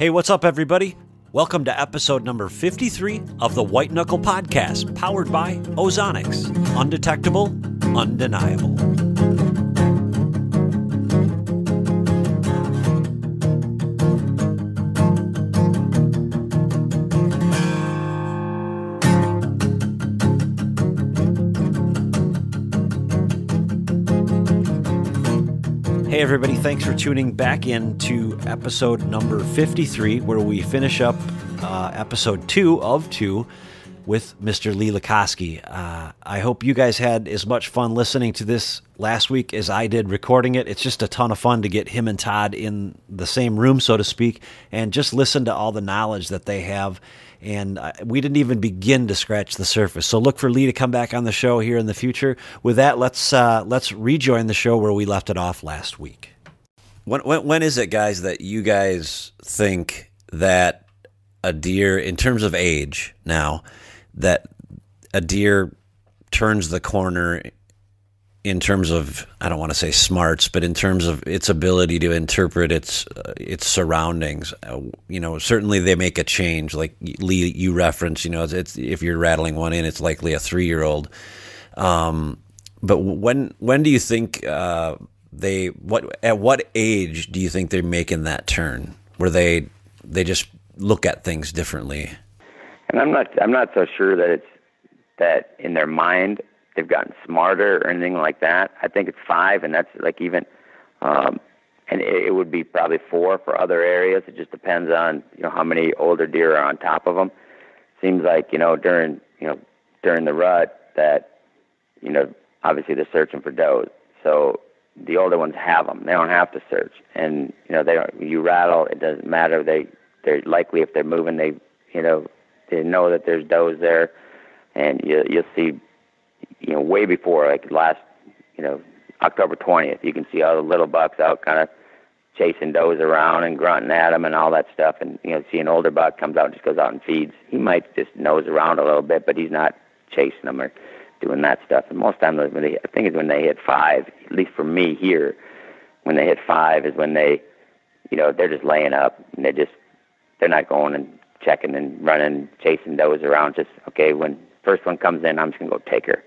Hey, what's up, everybody? Welcome to episode number 53 of the White Knuckle Podcast, powered by Ozonics. Undetectable, undeniable. Everybody, thanks for tuning back in to episode number 53, where we finish up uh, episode two of two with Mr. Lee Lakosky. Uh, I hope you guys had as much fun listening to this last week as I did recording it. It's just a ton of fun to get him and Todd in the same room, so to speak, and just listen to all the knowledge that they have and we didn't even begin to scratch the surface. So look for Lee to come back on the show here in the future. With that, let's uh, let's rejoin the show where we left it off last week. When, when, when is it, guys, that you guys think that a deer, in terms of age now, that a deer turns the corner in terms of I don't want to say smarts, but in terms of its ability to interpret its uh, its surroundings, uh, you know, certainly they make a change. Like Lee, you reference, you know, it's, it's if you're rattling one in, it's likely a three year old. Um, but when when do you think uh, they what at what age do you think they're making that turn where they they just look at things differently? And I'm not I'm not so sure that it's that in their mind they've gotten smarter or anything like that. I think it's five, and that's like even, um, and it, it would be probably four for other areas. It just depends on you know how many older deer are on top of them. Seems like you know during you know during the rut that you know obviously they're searching for does. So the older ones have them. They don't have to search, and you know they don't. You rattle, it doesn't matter. They they're likely if they're moving, they you know they know that there's does there, and you you'll see you know, way before like last, you know, October 20th. You can see all the little bucks out kind of chasing does around and grunting at them and all that stuff. And, you know, see an older buck comes out and just goes out and feeds. He might just nose around a little bit, but he's not chasing them or doing that stuff. And most times, when they, I think it's when they hit five, at least for me here, when they hit five is when they, you know, they're just laying up and they just, they're not going and checking and running, chasing does around. Just, okay, when first one comes in, I'm just to go take her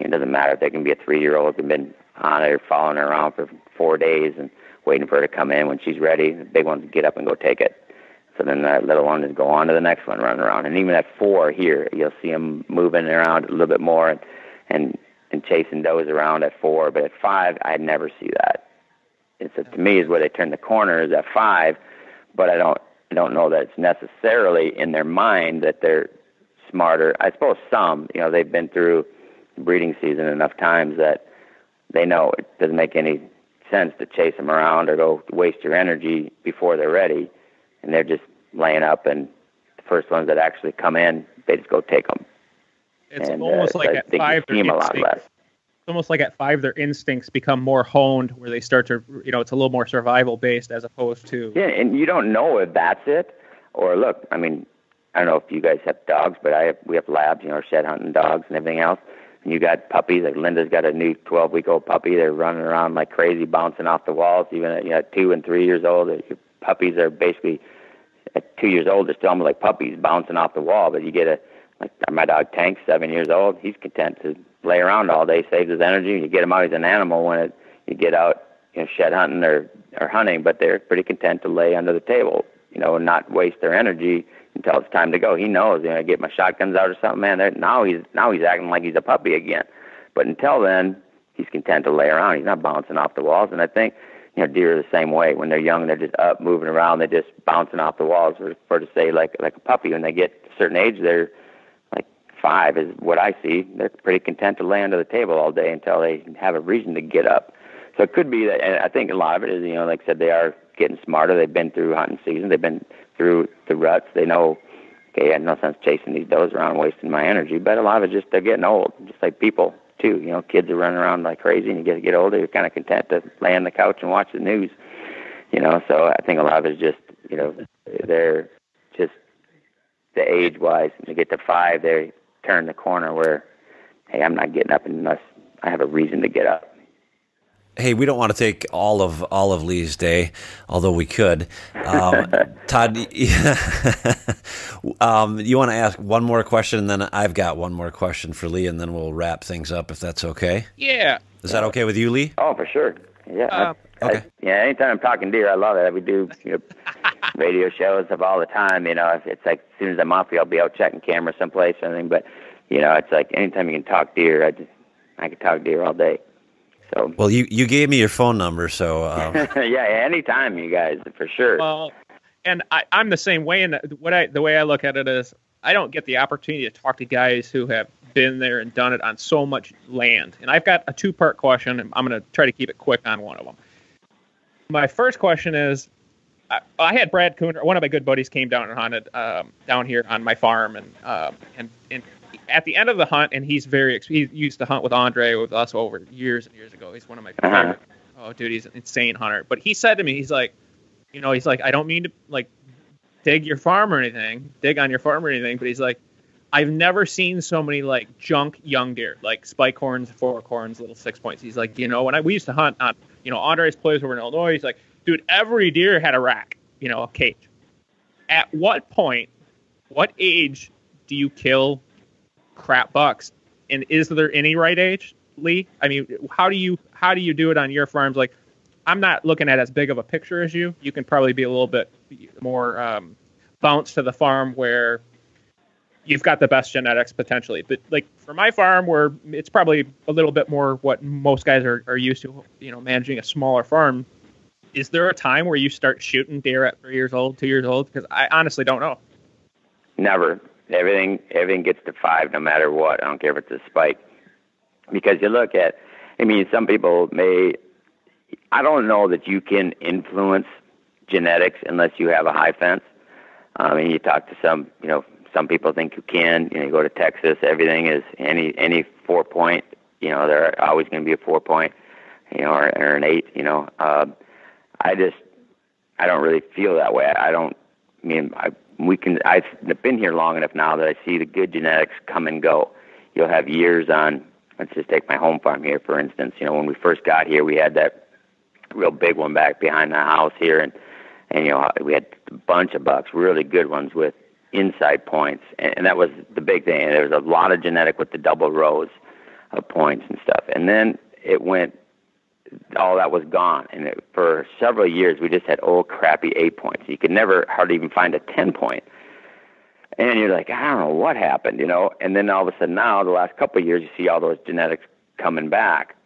it doesn't matter if they can be a three year old who's been on it or following her around for four days and waiting for her to come in when she's ready. The big ones get up and go take it. So then that little one is go on to the next one, running around. And even at four here, you'll see them moving around a little bit more and and, and chasing does around at four. But at five, I never see that. It's a, to me is where they turn the corner is at five, but I don't I don't know that it's necessarily in their mind that they're smarter. I suppose some, you know, they've been through breeding season enough times that they know it doesn't make any sense to chase them around or go waste your energy before they're ready, and they're just laying up. And the first ones that actually come in, they just go take them. It's and, almost uh, like at five, their instincts, It's almost like at five, their instincts become more honed, where they start to, you know, it's a little more survival based as opposed to. Yeah, and you don't know if that's it, or look, I mean, I don't know if you guys have dogs, but I have, we have labs, you know, shed hunting dogs and everything else you got puppies like Linda's got a new 12 week old puppy. They're running around like crazy, bouncing off the walls. Even at you know two and three years old, your puppies are basically at two years old. They're still almost like puppies bouncing off the wall. But you get a like my dog Tank, seven years old. He's content to lay around all day, saves his energy. You get him out. He's an animal when it, you get out, you know, shed hunting or or hunting. But they're pretty content to lay under the table, you know, not waste their energy until it's time to go. He knows, you know, I get my shotguns out or something, man. Now he's now he's acting like he's a puppy again. But until then, he's content to lay around. He's not bouncing off the walls. And I think, you know, deer are the same way. When they're young, they're just up, moving around. They're just bouncing off the walls. For, for to say like like a puppy, when they get a certain age, they're like five is what I see. They're pretty content to lay under the table all day until they have a reason to get up. So it could be that, and I think a lot of it is, you know, like I said, they are getting smarter. They've been through hunting season. They've been through the ruts. They know, okay, I had no sense chasing these does around, wasting my energy. But a lot of it just they're getting old, just like people too. You know, kids are running around like crazy, and you get to get older, you're kind of content to lay on the couch and watch the news. You know, so I think a lot of it is just, you know, they're just the age wise. When they get to five, they turn the corner where, hey, I'm not getting up unless I have a reason to get up. Hey, we don't want to take all of all of Lee's day, although we could. Um, Todd, um, you want to ask one more question, and then I've got one more question for Lee, and then we'll wrap things up if that's okay. Yeah. Is that okay with you, Lee? Oh, for sure. Yeah. Uh, okay. I, yeah. Anytime I'm talking deer, I love it. We do you know, radio shows of all the time. You know, it's like as soon as I'm off, I'll be out checking camera someplace or anything. But you know, it's like anytime you can talk deer, I just I could talk deer all day. So well, you you gave me your phone number, so um... yeah, anytime you guys for sure. Well, and I, I'm the same way. And what I the way I look at it is, I don't get the opportunity to talk to guys who have been there and done it on so much land. And I've got a two part question, and I'm going to try to keep it quick on one of them. My first question is. I, I had Brad Cooner, one of my good buddies, came down and hunted um, down here on my farm, and um, and and at the end of the hunt, and he's very he used to hunt with Andre with us over years and years ago. He's one of my uh-huh. favorite. Oh, dude, he's an insane hunter. But he said to me, he's like, you know, he's like, I don't mean to like dig your farm or anything, dig on your farm or anything, but he's like, I've never seen so many like junk young deer, like spike horns, fork horns, little six points. He's like, you know, when I we used to hunt on, you know, Andre's place over in Illinois, he's like, dude, every deer had a rack, you know, a cage. At what point, what age do you kill crap bucks. And is there any right age, Lee? I mean, how do you how do you do it on your farms? Like, I'm not looking at as big of a picture as you. You can probably be a little bit more um, bounce to the farm where you've got the best genetics potentially. But like for my farm, where it's probably a little bit more what most guys are, are used to, you know, managing a smaller farm. Is there a time where you start shooting deer at three years old, two years old? Because I honestly don't know. Never. Everything everything gets to five no matter what. I don't care if it's a spike. Because you look at I mean some people may I don't know that you can influence genetics unless you have a high fence. I mean you talk to some you know, some people think you can. You know, you go to Texas, everything is any any four point, you know, they're always gonna be a four point, you know, or, or an eight, you know. Uh, I just I don't really feel that way. I don't I mean I we can I've been here long enough now that I see the good genetics come and go. You'll have years on let's just take my home farm here for instance. You know, when we first got here we had that real big one back behind the house here and and you know we had a bunch of bucks, really good ones with inside points and, and that was the big thing. And there was a lot of genetic with the double rows of points and stuff. And then it went all that was gone. And it, for several years, we just had old crappy eight points. You could never hardly even find a ten point. And you're like, I don't know what happened, you know. And then all of a sudden, now the last couple of years, you see all those genetics coming back.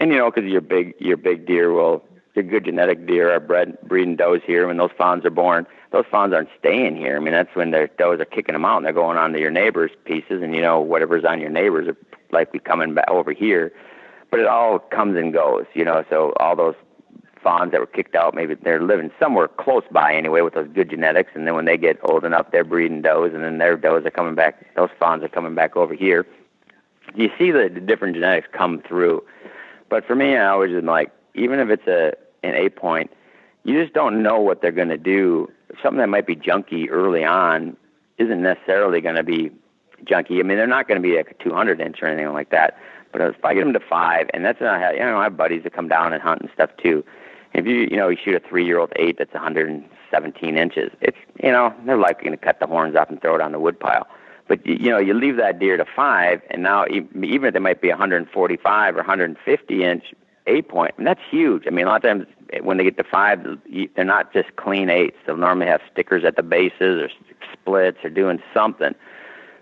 And you know, because your big your big deer will your good genetic deer are bred breeding does here. When those fawns are born, those fawns aren't staying here. I mean, that's when their does are kicking them out and they're going on to your neighbor's pieces. And you know, whatever's on your neighbors are likely coming back over here but it all comes and goes, you know. So all those fawns that were kicked out, maybe they're living somewhere close by anyway with those good genetics, and then when they get old enough, they're breeding does, and then their does are coming back. Those fawns are coming back over here. You see the, the different genetics come through, but for me, I always am like, even if it's a an eight point, you just don't know what they're going to do. Something that might be junky early on isn't necessarily going to be junky. I mean, they're not going to be like a 200 inch or anything like that but if I get them to five, and that's not how you know I have buddies that come down and hunt and stuff too. If you you know you shoot a three year old eight that's 117 inches, it's you know they're likely going to cut the horns off and throw it on the woodpile. But you, you know you leave that deer to five, and now even if they might be 145 or 150 inch eight point, and that's huge. I mean a lot of times eh, when they get to five, they're not just clean eights. They'll normally have stickers at the bases or splits or doing something.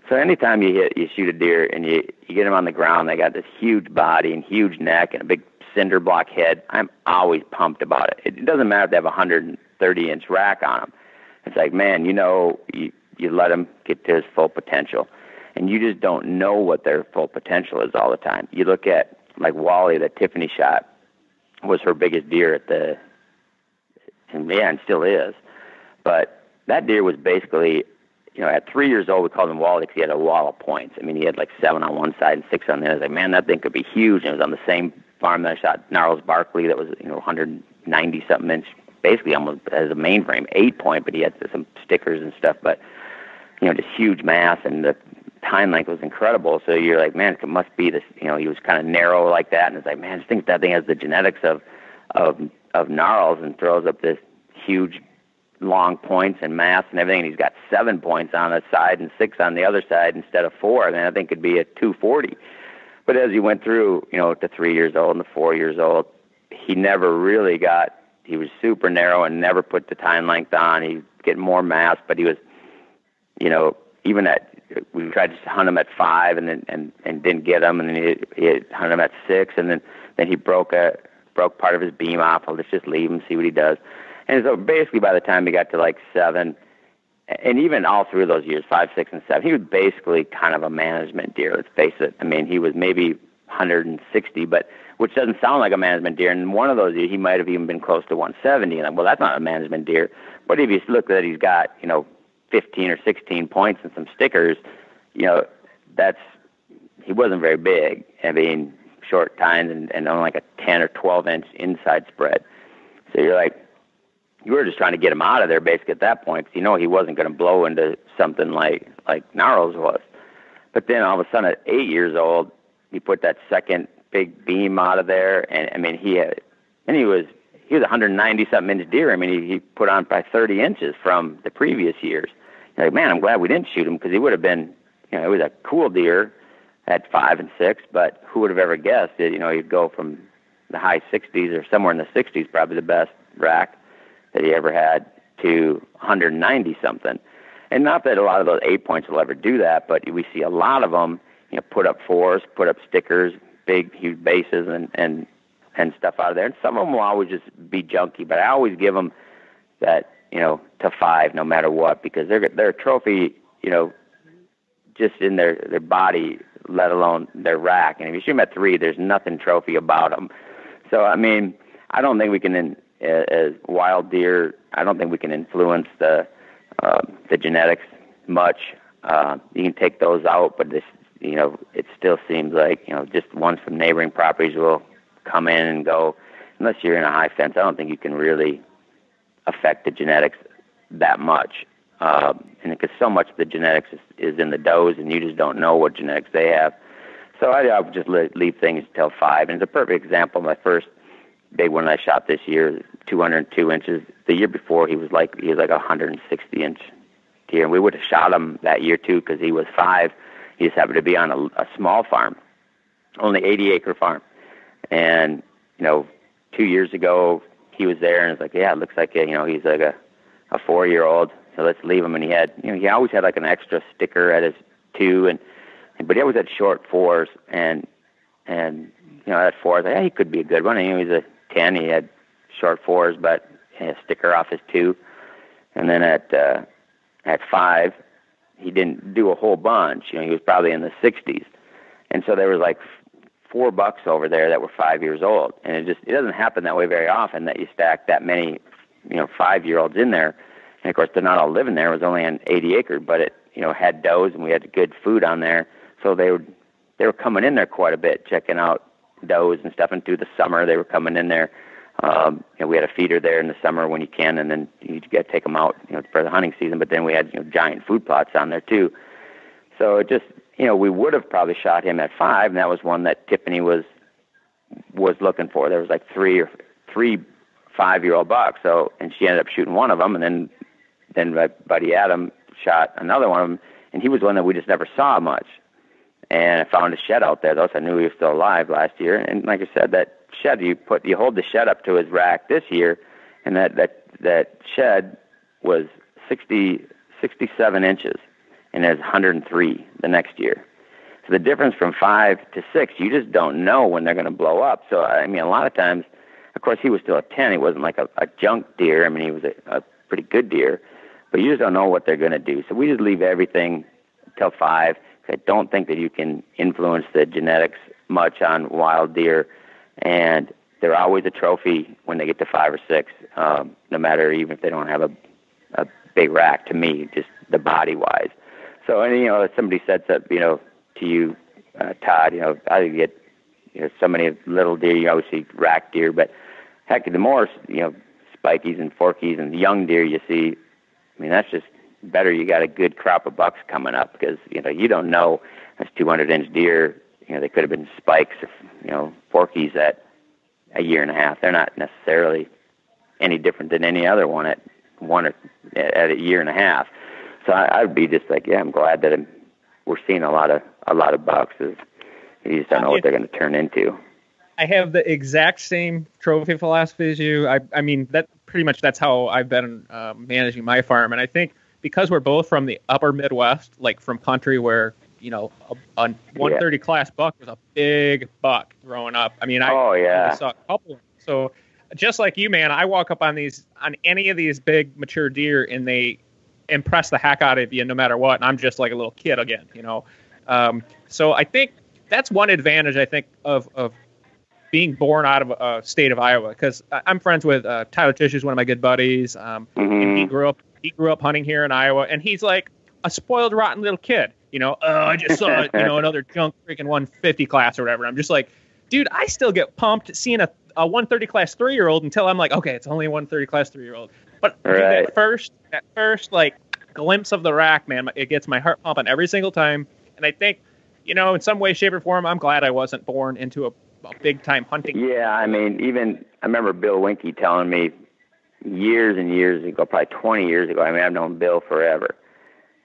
So anytime you hit, you shoot a deer and you you get them on the ground, they got this huge body and huge neck and a big cinder block head. I'm always pumped about it. It doesn't matter if they have a 130 inch rack on them. It's like, man, you know, you you let him get to his full potential, and you just don't know what their full potential is all the time. You look at like Wally that Tiffany shot was her biggest deer at the, and yeah, and still is, but that deer was basically you know, at three years old, we called him Wally because he had a wall of points. I mean, he had like seven on one side and six on the other. I was like, man, that thing could be huge. And it was on the same farm that I shot Gnarls Barkley that was, you know, 190 something inch, basically almost as a mainframe, eight point, but he had some stickers and stuff. But, you know, just huge mass and the tine length was incredible. So you're like, man, it must be this. You know, he was kind of narrow like that, and it's like, man, I think that thing has the genetics of of of gnarls and throws up this huge long points and mass and everything. And he's got seven points on the side and six on the other side instead of four. Mean, I think it'd be a 240. But as he went through, you know, to three years old and the four years old, he never really got. He was super narrow and never put the tine length on. He get more mass, but he was, you know, even at we tried to hunt him at five and then and and didn't get him, and then he, he hunt him at six, and then then he broke a broke part of his beam off. I'll let's just leave him, see what he does. And so basically, by the time he got to like seven, and even all through those years, five, six, and seven, he was basically kind of a management deer. Let's face it. I mean, he was maybe 160, but which doesn't sound like a management deer. And one of those years, he might have even been close to 170. And I'm, well, that's not a management deer. But if you look at, he's got you know 15 or 16 points and some stickers, you know, that's he wasn't very big. I mean, short tines and, and only like a 10 or 12 inch inside spread. So you're like, you were just trying to get him out of there basically at that point because you know he wasn't going to blow into something like like Gnarls was. But then all of a sudden at eight years old, he put that second big beam out of there, and I mean he had, and he was he was 190 something inch deer. I mean he, he put on by 30 inches from the previous years. You're like man, I'm glad we didn't shoot him because he would have been, you know, it was a cool deer at five and six, but who would have ever guessed that you know he'd go from the high 60s or somewhere in the 60s, probably the best rack that he ever had to 190 something. And not that a lot of those eight points will ever do that, but we see a lot of them, you know, put up fours, put up stickers, big, huge bases, and and and stuff out of there. And some of them will always just be junky, but I always give them that, you know, to five no matter what because they're they're a trophy, you know, just in their their body, let alone their rack. And if you shoot them at three, there's nothing trophy about them. So I mean, I don't think we can as wild deer, I don't think we can influence the uh, the genetics much. Uh, you can take those out, but this, you know, it still seems like you know just ones from neighboring properties will come in and go. Unless you're in a high fence, I don't think you can really affect the genetics that much. Um, and because so much of the genetics is, is in the does, and you just don't know what genetics they have. So I, I would just leave things till five. And it's a perfect example. My first big one I shot this year, 202 inches. The year before, he was like he was like a 160 inch deer, and we would have shot him that year too because he was five. He just happened to be on a, a small farm, only 80 acre farm, and you know, two years ago he was there, and it's like, yeah, it looks like you know he's like a a four year old, so let's leave him. And he had you know he always had like an extra sticker at his two, and but he always had short fours, and and you know at fours, yeah, he could be a good one. And he was a ten. He had short fours, but a sticker off his two. And then at uh, at five, he didn't do a whole bunch. You know, he was probably in the 60s. And so there was like four bucks over there that were five years old, and it just it doesn't happen that way very often that you stack that many, you know, five year olds in there. And of course, they're not all living there. It was only an 80 acre, but it you know had does and we had good food on there, so they were they were coming in there quite a bit, checking out does and stuff. And through the summer, they were coming in there. Um, you we had a feeder there in the summer when you can, and then you got to take them out, you know, for the hunting season. But then we had you know giant food plots on there too. So it just, you know, we would have probably shot him at five, and that was one that Tiffany was was looking for. There was like three or three five year old bucks. So and she ended up shooting one of them, and then then my buddy Adam shot another one of them, and he was one that we just never saw much and I found a shed out there. Thus, I knew he was still alive last year. And like I said, that shed you put you hold the shed up to his rack this year, and that that that shed was 60, 67 inches, and it's 103 the next year. So the difference from five to six, you just don't know when they're going to blow up. So I mean, a lot of times, of course, he was still a ten. He wasn't like a, a junk deer. I mean, he was a, a pretty good deer, but you just don't know what they're going to do. So we just leave everything till five I don't think that you can influence the genetics much on wild deer, and they're always a trophy when they get to five or six, um, no matter even if they don't have a, a big rack. To me, just the body wise. So, and you know, if somebody said that, you know, to you, uh, Todd, you know, I get you know so many little deer. You see rack deer, but heck, the more you know, spikies and forkies and young deer you see, I mean, that's just better you got a good crop of bucks coming up because you know you don't know this 200 inch deer. You know they could have been spikes, if, you know, porkies at a year and a half. They're not necessarily any different than any other one at one or at a year and a half. So I, I'd be just like, yeah, I'm glad that I'm, we're seeing a lot of a lot of bucks. You just don't know what they're going to turn into. I have the exact same trophy philosophy as you. I, I mean, that pretty much that's how I've been uh, managing my farm, and I think because we're both from the upper Midwest, like from country where you know a, a 130 yeah. class buck was a big buck growing up. I mean, I, oh, yeah. Saw a couple. So just like you, man, I walk up on these on any of these big mature deer, and they impress the heck out of you no matter what. And I'm just like a little kid again, you know. Um, so I think that's one advantage I think of of being born out of a state of Iowa because I'm friends with uh, Tyler Tish, who's one of my good buddies. Um, mm-hmm. and he grew up he grew up hunting here in Iowa, and he's like a spoiled, rotten little kid. You know, oh, I just saw you know another junk freaking 150 class or whatever. I'm just like, dude, I still get pumped seeing a, a 130 class three year old until I'm like, okay, it's only a 130 class three year old. But right. dude, at first, at first, like glimpse of the rack, man, it gets my heart pumping every single time. And I think, you know, in some way, shape, or form, I'm glad I wasn't born into a big time hunting. Yeah, I mean, even I remember Bill Winke telling me years and years ago, probably 20 years ago. I mean, I've known Bill forever,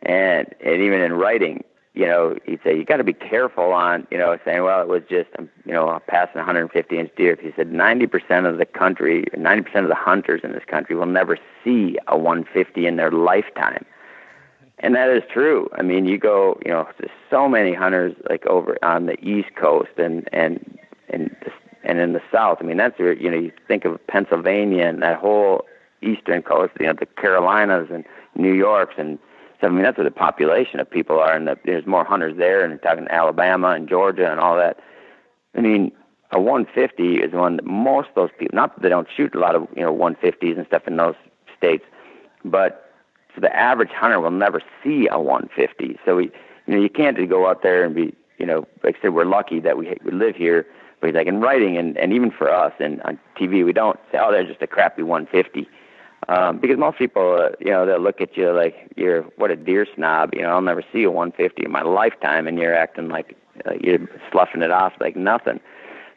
and and even in writing, you know, he'd say you got to be careful on, you know, saying, well, it was just, um, you know, passing 150 inch deer. He said 90% of the country, 90% of the hunters in this country will never see a 150 in their lifetime. And that is true. I mean, you go, you know, there's so many hunters like over on the East Coast and and and and in the South. I mean, that's where you know you think of Pennsylvania and that whole eastern coast, you know, the Carolinas and New York's and so I mean that's where the population of people are, and the, there's more hunters there, and talking Alabama and Georgia and all that. I mean, a 150 is one that most of those people, not that they don't shoot a lot of you know 150s and stuff in those states, but so the average hunter will never see a 150. So we, you know, you can't just go out there and be, you know, like I said, we're lucky that we we live here but like in writing and and even for us and on TV we don't say oh they're just a crappy 150 um, because most people you know they'll look at you like you're what a deer snob you know I'll never see a 150 in my lifetime and you're acting like uh, you're sloughing it off like nothing.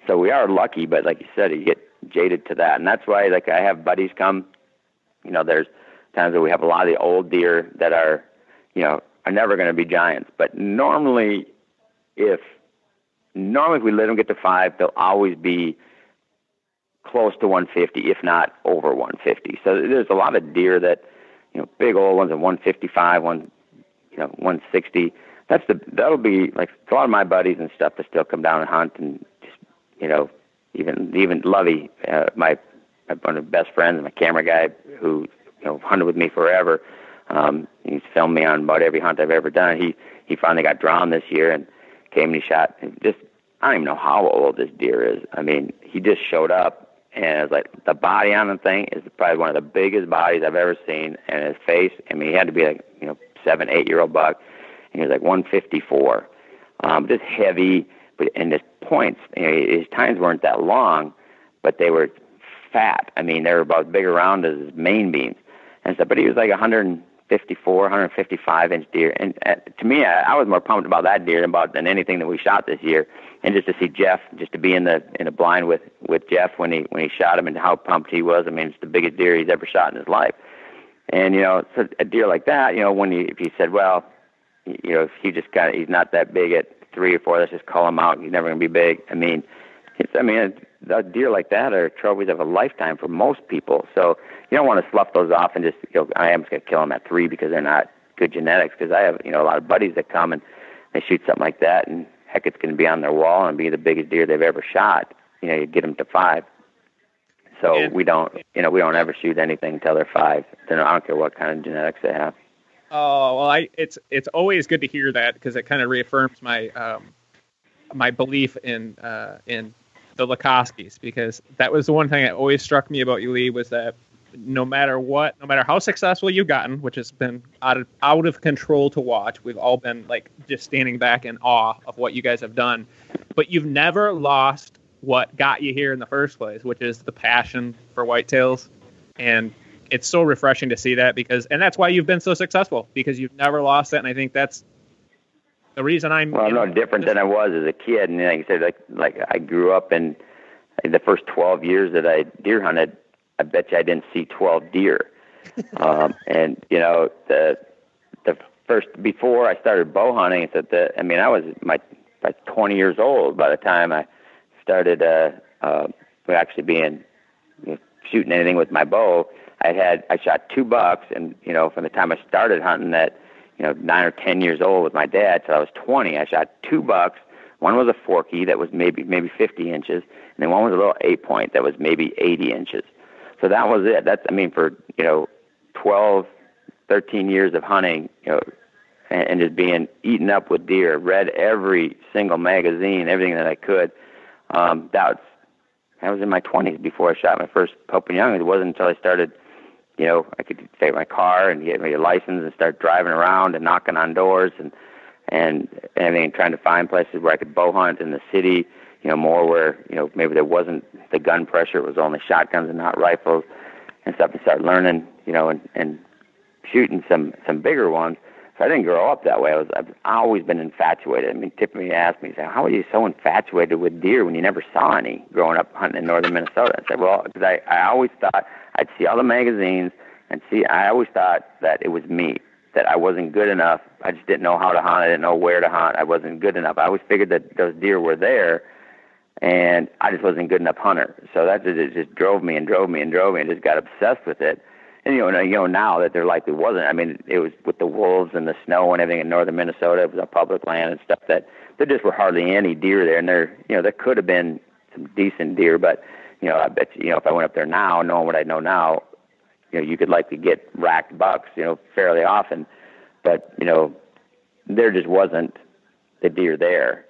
So we are lucky but like you said you get jaded to that. And that's why like I have buddies come you know there's times where we have a lot of the old deer that are you know are never going to be giants. But normally if normally if we let them get to five, they'll always be close to 150, if not over 150. So there's a lot of deer that, you know, big old ones at 155, one, you know, 160. That's the that'll be like a lot of my buddies and stuff that still come down and hunt and just, you know, even even Lovey, uh, my, my one of the best friends, my camera guy who you know hunted with me forever. Um, he's filmed me on about every hunt I've ever done. He he finally got drawn this year and came and he shot. And just I don't even know how old this deer is. I mean, he just showed up, and it was like the body on the thing is probably one of the biggest bodies I've ever seen, and his face. I mean, he had to be like you know seven, eight year old buck, and he was like 154, um, just heavy. But and his points, you know, his tines weren't that long, but they were fat. I mean, they were about as big around as his main beams and stuff. But he was like 100 154, 155 inch deer. And uh, to me, I, I was more pumped about that deer than about than anything that we shot this year. And just to see Jeff, just to be in the in a blind with with Jeff when he when he shot him and how pumped he was. I mean, it's the biggest deer he's ever shot in his life. And you know, so a deer like that, you know, when he if he said, well, you know, if he just of he's not that big at three or four, let's just call him out. He's never going to be big. I mean, it's I mean, a deer like that are trophies of a lifetime for most people. So you don't want to slough those off and just you know I am just going to kill them at three because they're not good genetics. Because I have you know a lot of buddies that come and they shoot something like that and heck it's going to be on their wall and be the biggest deer they've ever shot. You know you get them to five. So and, we don't you know we don't ever shoot anything until they're five. Then I don't care what kind of genetics they have. Oh well, I it's it's always good to hear that because it kind of reaffirms my um, my belief in uh, in the Lakoskis because that was the one thing that always struck me about you, Lee, was that no matter what, no matter how successful you've gotten, which has been out of out of control to watch, we've all been like just standing back in awe of what you guys have done. But you've never lost what got you here in the first place, which is the passion for whitetails. And it's so refreshing to see that because, and that's why you've been so successful because you've never lost that And I think that's the reason I'm. Well, I'm no different than I was as a kid, and like I said, like like I grew up in the first 12 years that I deer hunted. I bet you I didn't see 12 deer. um, and you know the the first before I started bow hunting, that the I mean I was my like 20 years old by the time I started uh, uh, actually being you know, shooting anything with my bow. I had I shot two bucks, and you know from the time I started hunting that you know nine or ten years old with my dad till I was 20, I shot two bucks. One was a forky that was maybe maybe 50 inches, and then one was a little eight point that was maybe 80 inches. So that was it. That's I mean for you know 12, 13 years of hunting, you know, and, and just being eaten up with deer. Read every single magazine, everything that I could. Um, that was I was in my 20s before I shot my first Pope and Young. It wasn't until I started, you know, I could take my car and get me a license and start driving around and knocking on doors and and everything, trying to find places where I could bow hunt in the city. You know, more where you know maybe there wasn't the gun pressure; it was only shotguns and not rifles and stuff. And start learning, you know, and and shooting some some bigger ones. So I didn't grow up that way. I was I've always been infatuated. I mean, Tiffany asked me, "How are you so infatuated with deer when you never saw any growing up hunting in northern Minnesota?" I said, "Well, because I I always thought I'd see all the magazines and see. I always thought that it was me that I wasn't good enough. I just didn't know how to hunt. I didn't know where to hunt. I wasn't good enough. I always figured that those deer were there." And I just wasn't good enough hunter, so that just, it just drove me and drove me and drove me, and just got obsessed with it and you know, you know now that there likely wasn't. I mean, it was with the wolves and the snow and everything in northern Minnesota. It was on public land and stuff that there just were hardly any deer there. And there, you know, there could have been some decent deer, but you know, I bet you, you know, if I went up there now, knowing what I know now, you know, you could likely get racked bucks, you know, fairly often. But you know, there just wasn't the deer there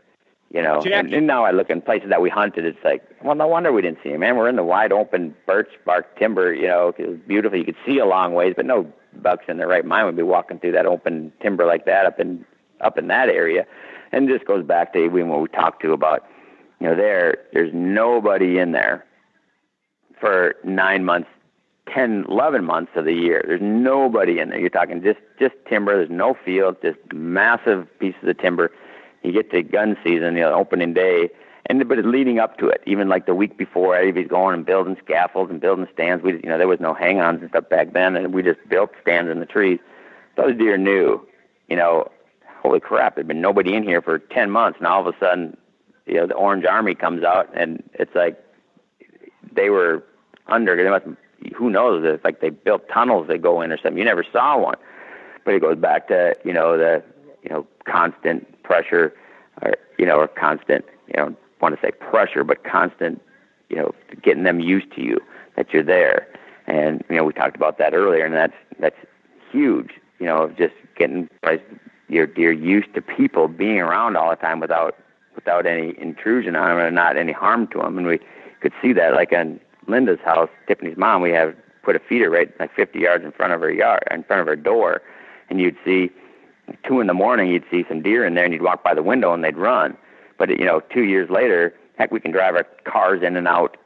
you know. And, and, now I look in places that we hunted. It's like, well, no wonder we didn't see him. Man, we're in the wide open birch bark timber. You know, it was beautiful. You could see a long ways, but no bucks in their right mind would be walking through that open timber like that up in up in that area. And this goes back to even what we talked to about, you know, there there's nobody in there for nine months, ten, eleven months of the year. There's nobody in there. You're talking just just timber. There's no field, just massive pieces of timber you get to gun season, you know, opening day, and but leading up to it, even like the week before, everybody's going and building scaffolds and building stands. We, you know, there was no hang-ons and stuff back then, and we just built stands in the trees. Those deer knew, you know, holy crap, there'd been nobody in here for ten months, and all of a sudden, you know, the Orange Army comes out, and it's like they were under. They must, who knows? It's like they built tunnels that go in or something. You never saw one, but it goes back to you know the you know constant pressure, or you know, or constant, you know, want to say pressure, but constant, you know, getting them used to you that you're there. And you know, we talked about that earlier, and that's that's huge. You know, just getting your deer used to people being around all the time without without any intrusion on them and not any harm to them. And we could see that, like in Linda's house, Tiffany's mom, we have put a feeder right like 50 yards in front of her yard, in front of her door, and you'd see two in the morning, you'd see some deer in there, and you'd walk by the window and they'd run. But you know, two years later, heck, we can drive our cars in and out,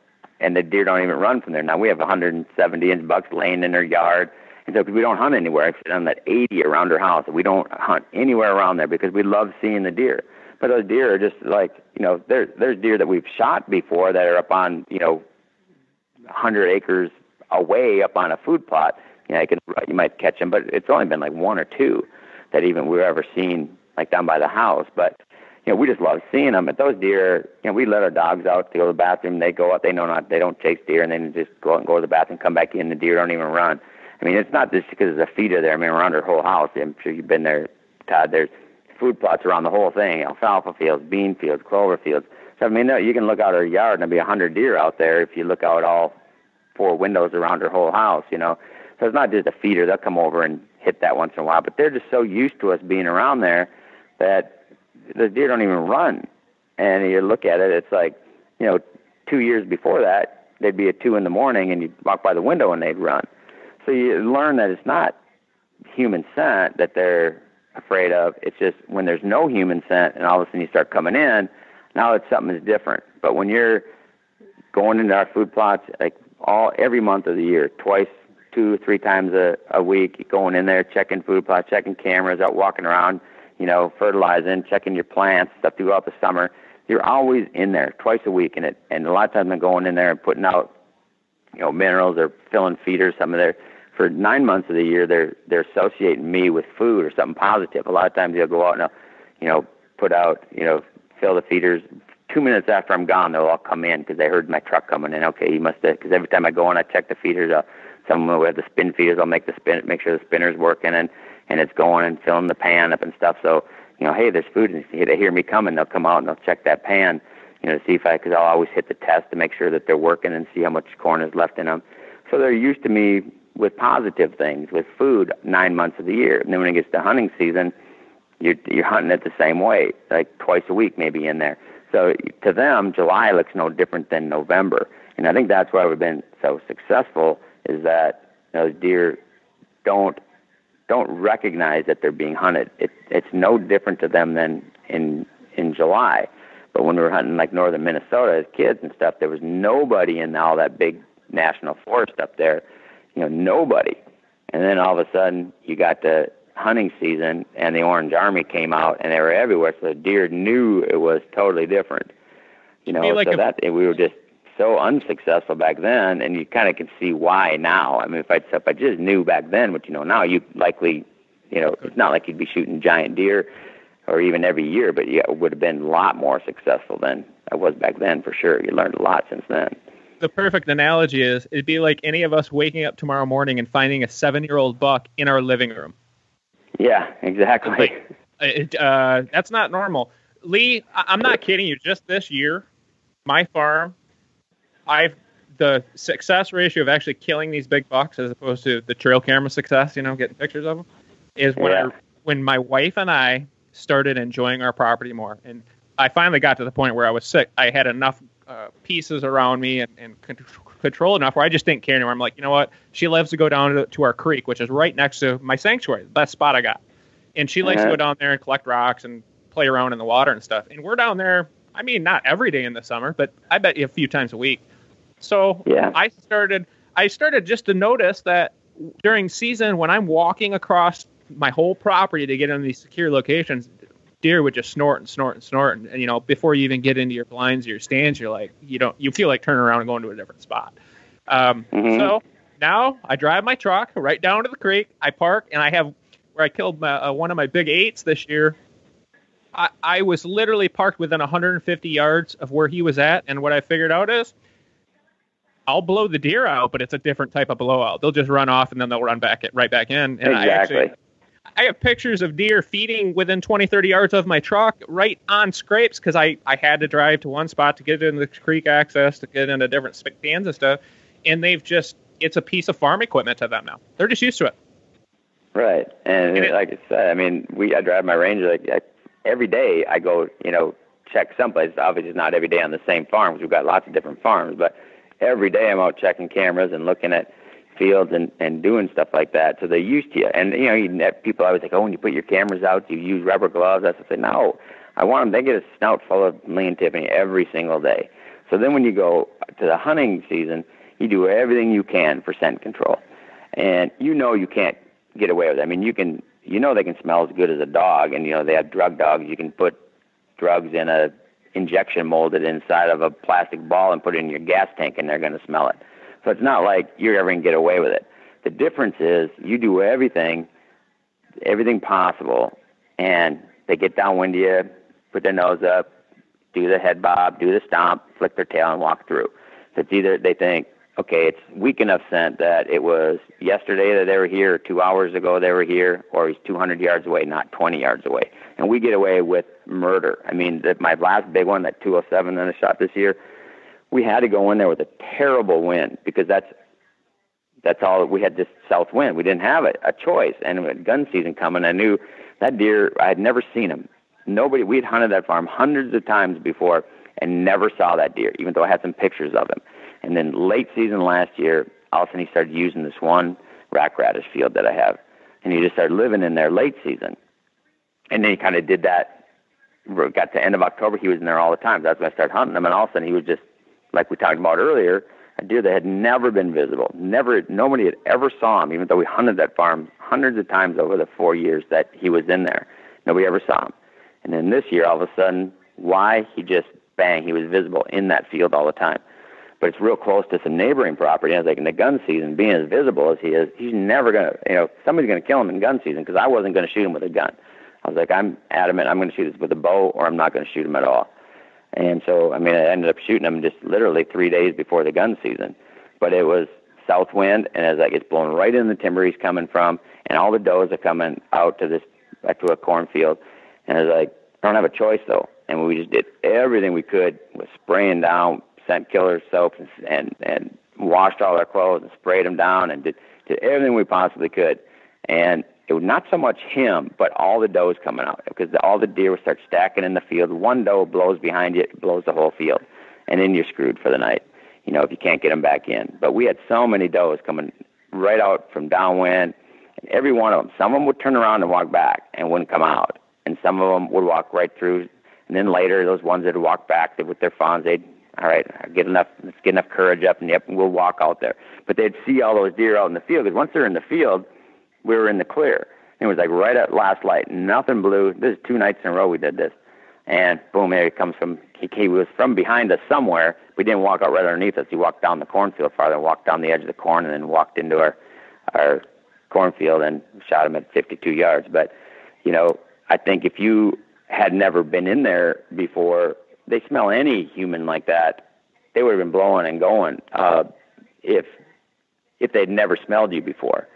and the deer don't even run from there. Now we have 170 inch bucks laying in their yard, and so because we don't hunt anywhere, I sit on that 80 around our house. We don't hunt anywhere around there because we love seeing the deer. But those deer are just like you know, there's there's deer that we've shot before that are up on you know, 100 acres away up on a food plot. You know, you can you might catch them, but it's only been like one or two that even we have ever seen like down by the house. But you know, we just love seeing them. But those deer, you know, we let our dogs out to go to the bathroom. They go out. They know not. They don't chase deer, and then just go out and go to the bathroom, come back in. The deer don't even run. I mean, it's not just because there's a feeder there. I mean, around our whole house. I'm sure you've been there, Todd. There's food plots around the whole thing: alfalfa fields, bean fields, clover fields. So I mean, you can look out our yard and there'll be a hundred deer out there if you look out all four windows around our whole house. You know, so it's not just a feeder. They'll come over and hit that once in a while, but they're just so used to us being around there that the deer don't even run. And you look at it, it's like, you know, two years before that, they'd be at two in the morning and you'd walk by the window and they'd run. So you learn that it's not human scent that they're afraid of. It's just when there's no human scent and all of a sudden you start coming in, now it's something is different. But when you're going into our food plots, like all every month of the year, twice two, three times a, a week, going in there, checking food plots, checking cameras, out walking around, you know, fertilizing, checking your plants, stuff throughout the summer. You're always in there twice a week, and it and a lot of times I'm going in there and putting out, you know, minerals or filling feeders. Some of their for nine months of the year, they're they're associating me with food or something positive. A lot of times they'll go out and, they'll, you know, put out, you know, fill the feeders. Two minutes after I'm gone, they'll all come in because they heard my truck coming in. Okay, he must have. Because every time I go in, I check the feeders. I'll, someone will have the spin feeders. I'll make the spin, make sure the spinner's working and and it's going and filling the pan up and stuff. So you know, hey, there's food, and they hear me coming, they'll come out and they'll check that pan, you know, to see if I, because I'll always hit the test to make sure that they're working and see how much corn is left in them. So they're used to me with positive things, with food, nine months of the year. And then when it gets to hunting season, you're you're hunting it the same way, like twice a week, maybe in there. So to them, July looks no different than November, and I think that's why we've been so successful. Is that those deer don't don't recognize that they're being hunted. It, it's no different to them than in in July. But when we were hunting like northern Minnesota as kids and stuff, there was nobody in all that big national forest up there you know, nobody. And then all of a sudden, you got the hunting season, and the Orange Army came out, and they were everywhere. So the deer knew it was totally different. You know, like so a, that we were just so unsuccessful back then, and you kind of can see why now. I mean, if I if I just knew back then what you know now, you likely, you know, it's not like you'd be shooting giant deer, or even every year, but you would have been a lot more successful than I was back then for sure. You learned a lot since then the perfect analogy is it'd be like any of us waking up tomorrow morning and finding a seven year old buck in our living room. Yeah, exactly. Like, uh, that's not normal. Lee, I- am not kidding you. Just this year, my farm, I've the success ratio of actually killing these big bucks as opposed to the trail camera success, you know, getting pictures of them, is when yeah. I, when my wife and I started enjoying our property more. And I finally got to the point where I was sick. I had enough uh, pieces around me and, and control enough where I just didn't care anymore. I'm like, you know what? She loves to go down to, to our creek, which is right next to my sanctuary, the best spot I got. And she likes uh-huh. to go down there and collect rocks and play around in the water and stuff. And we're down there, I mean, not every day in the summer, but I bet you a few times a week. So yeah. I started, I started just to notice that during season when I'm walking across my whole property to get in these secure locations, deer would just snort and snort and snort, and, and, you know before you even get into your blinds or your stands, you're like you don't you feel like turning around and going to a different spot. Um, mm-hmm. So now I drive my truck right down to the creek. I park and I have where I killed my, uh, one of my big eights this year. I, I was literally parked within 150 yards of where he was at, and what I figured out is. I'll blow the deer out, but it's a different type of blowout. They'll just run off and then they'll run back it right back in. And exactly. I actually, I have pictures of deer feeding within 20, 30 yards of my truck right on scrapes because I, I had to drive to one spot to get into the creek access, to get into a different stands and stuff. And they've just, it's a piece of farm equipment to them now. They're just used to it. Right. And, and it, like I said, I mean, we, I drive my Ranger like I, every day I go, you know, check someplace. Obviously, it's not every day on the same farm because we've got lots of different farms, but every day I'm out checking cameras and looking at fields and and doing stuff like that. So they're used to you. And you know, you have people always like, oh, when you put your cameras out, you use rubber gloves. I say, no, I want them. They get a snout full of lean tipping every single day. So then when you go to the hunting season, you do everything you can for scent control, and you know you can't get away with it. I mean, you can. You know they can smell as good as a dog, and you know they have drug dogs. You can put drugs in a injection molded inside of a plastic ball and put it in your gas tank, and they're going to smell it. So it's not like you're ever going to get away with it. The difference is you do everything, everything possible, and they get downwind of you, put their nose up, do the head bob, do the stomp, flick their tail, and walk through. So it's either they think, okay, it's weak enough scent that it was yesterday that they were here, two hours ago they were here, or he's 200 yards away, not 20 yards away. And we get away with murder. I mean, the, my last big one, that 207 that I shot this year, we had to go in there with a terrible wind because that's that's all we had this south wind. We didn't have a, a choice. And with gun season coming, I knew that deer. I had never seen him. Nobody. We had hunted that farm hundreds of times before and never saw that deer, even though I had some pictures of him. And then late season last year, all of a sudden he started using this one rack radish field that I have, and he just started living in there late season. And then he kind of did that. Got to end of October, he was in there all the time. That's when I started hunting him, and all of a sudden he was just like we talked about earlier, a deer that had never been visible. Never, nobody had ever saw him, even though we hunted that farm hundreds of times over the four years that he was in there. Nobody ever saw him. And then this year, all of a sudden, why he just bang, he was visible in that field all the time. But it's real close to some neighboring property. I was like, in the gun season, being as visible as he is, he's never gonna, you know, somebody's gonna kill him in gun season because I wasn't gonna shoot him with a gun. I was like, I'm adamant, I'm gonna shoot this with a bow, or I'm not gonna shoot him at all. And so, I mean, I ended up shooting them just literally three days before the gun season. But it was south wind, and as like it's blown right in the timber he's coming from, and all the does are coming out to this back to a cornfield, and I was like, I don't have a choice though, and we just did everything we could with spraying down scent killer soaps and and, and washed all our clothes and sprayed them down and did did everything we possibly could, and it was not so much him, but all the does coming out because all the deer would start stacking in the field. One doe blows behind you, it blows the whole field, and then you're screwed for the night. You know if you can't get them back in. But we had so many does coming right out from downwind, and every one of them. Some of them would turn around and walk back and wouldn't come out, and some of them would walk right through. And then later, those ones that would walk back they, with their fawns, they'd all right, get enough, let's get enough courage up, and yep, we'll walk out there. But they'd see all those deer out in the field because once they're in the field we were in the clear. It was like right at last light, nothing blue. This is two nights in a row we did this, and boom, here he comes from. He, he was from behind us somewhere. We didn't walk out right underneath us. He walked down the cornfield farther, walked down the edge of the corn, and then walked into our our cornfield and shot him at 52 yards. But you know, I think if you had never been in there before, they smell any human like that, they would have been blowing and going. Uh, if if they'd never smelled you before.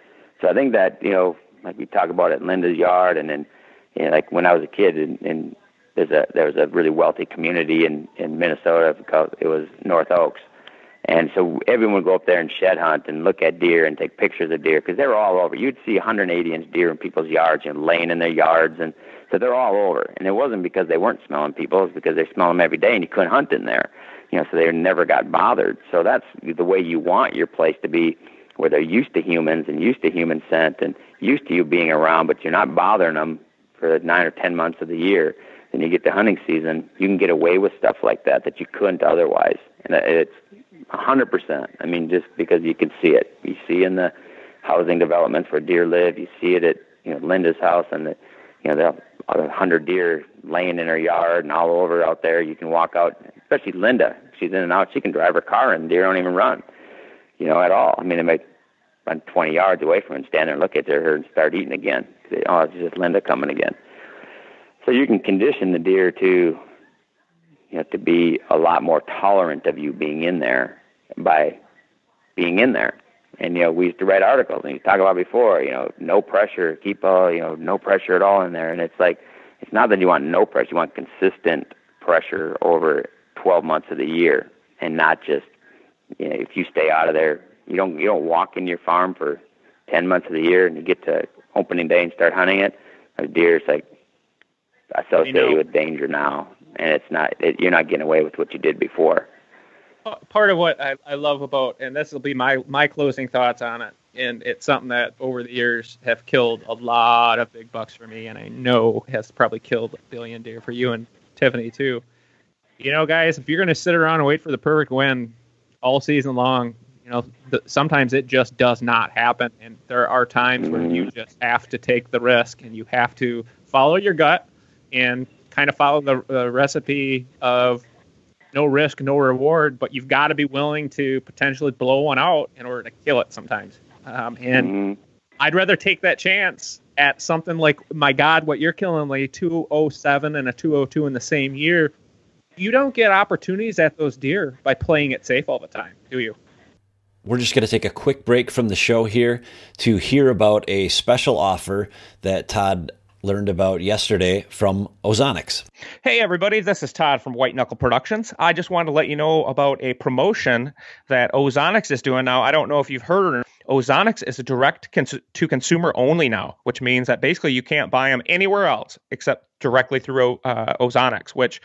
So I think that you know, like we talk about at Linda's yard, and then you know, like when I was a kid, and, and there's a there was a really wealthy community in in Minnesota because it was North Oaks, and so everyone would go up there and shed hunt and look at deer and take pictures of deer because they were all over. You'd see 180 inch deer in people's yards, know, laying in their yards, and so they're all over. And it wasn't because they weren't smelling people; it was because they smell them every day, and you couldn't hunt in there. You know, so they never got bothered. So that's the way you want your place to be where they're used to humans and used to human scent and used to you being around, but you're not bothering them for nine or ten months of the year. Then you get to hunting season, you can get away with stuff like that that you couldn't otherwise, and it's a hundred percent. I mean, just because you can see it, you see in the housing developments where deer live, you see it at you know Linda's house and the you know the a hundred deer laying in her yard and all over out there. You can walk out, especially Linda. She's in and out. She can drive her car and deer don't even run you know, at all. I mean, they might run 20 yards away from her and stand there and look at her and start eating again. Oh, it's just Linda coming again. So you can condition the deer to, you know, to be a lot more tolerant of you being in there by being in there. And you know, we used to write articles and you talk about before, you know, no pressure, keep uh, you know, no pressure at all in there. And it's like, it's not that you want no pressure, you want consistent pressure over 12 months of the year, and not just you know, if you stay out of there, you don't you don't walk in your farm for ten months of the year, and you get to opening day and start hunting it. A deer, it's like associated you, know, with danger now, and it's not it, you're not getting away with what you did before. Part of what I, I love about, and this will be my my closing thoughts on it, and it's something that over the years have killed a lot of big bucks for me, and I know has probably killed a billion deer for you and Tiffany too. You know, guys, if you're going to sit around and wait for the perfect win, all season long. You know, th- sometimes it just does not happen, and there are times where you mm-hmm. just have to take the risk and you have to follow your gut and kind of follow the, the recipe of no risk, no reward. But you've got to be willing to potentially blow one out in order to kill it sometimes. Um, and mm-hmm. I'd rather take that chance at something like, my God, what you're killing, like 207 and a 202 in the same year you don't get opportunities at those deer by playing it safe all the time, do you? We're just going to take a quick break from the show here to hear about a special offer that Todd learned about yesterday from Ozonics. Hey, everybody, this is Todd from White Knuckle Productions. I just wanted to let you know about a promotion that Ozonics is doing now. I don't know if you've heard Ozonics is a direct cons- to consumer only now, which means that basically you can't buy them anywhere else except directly through uh, Ozonics, which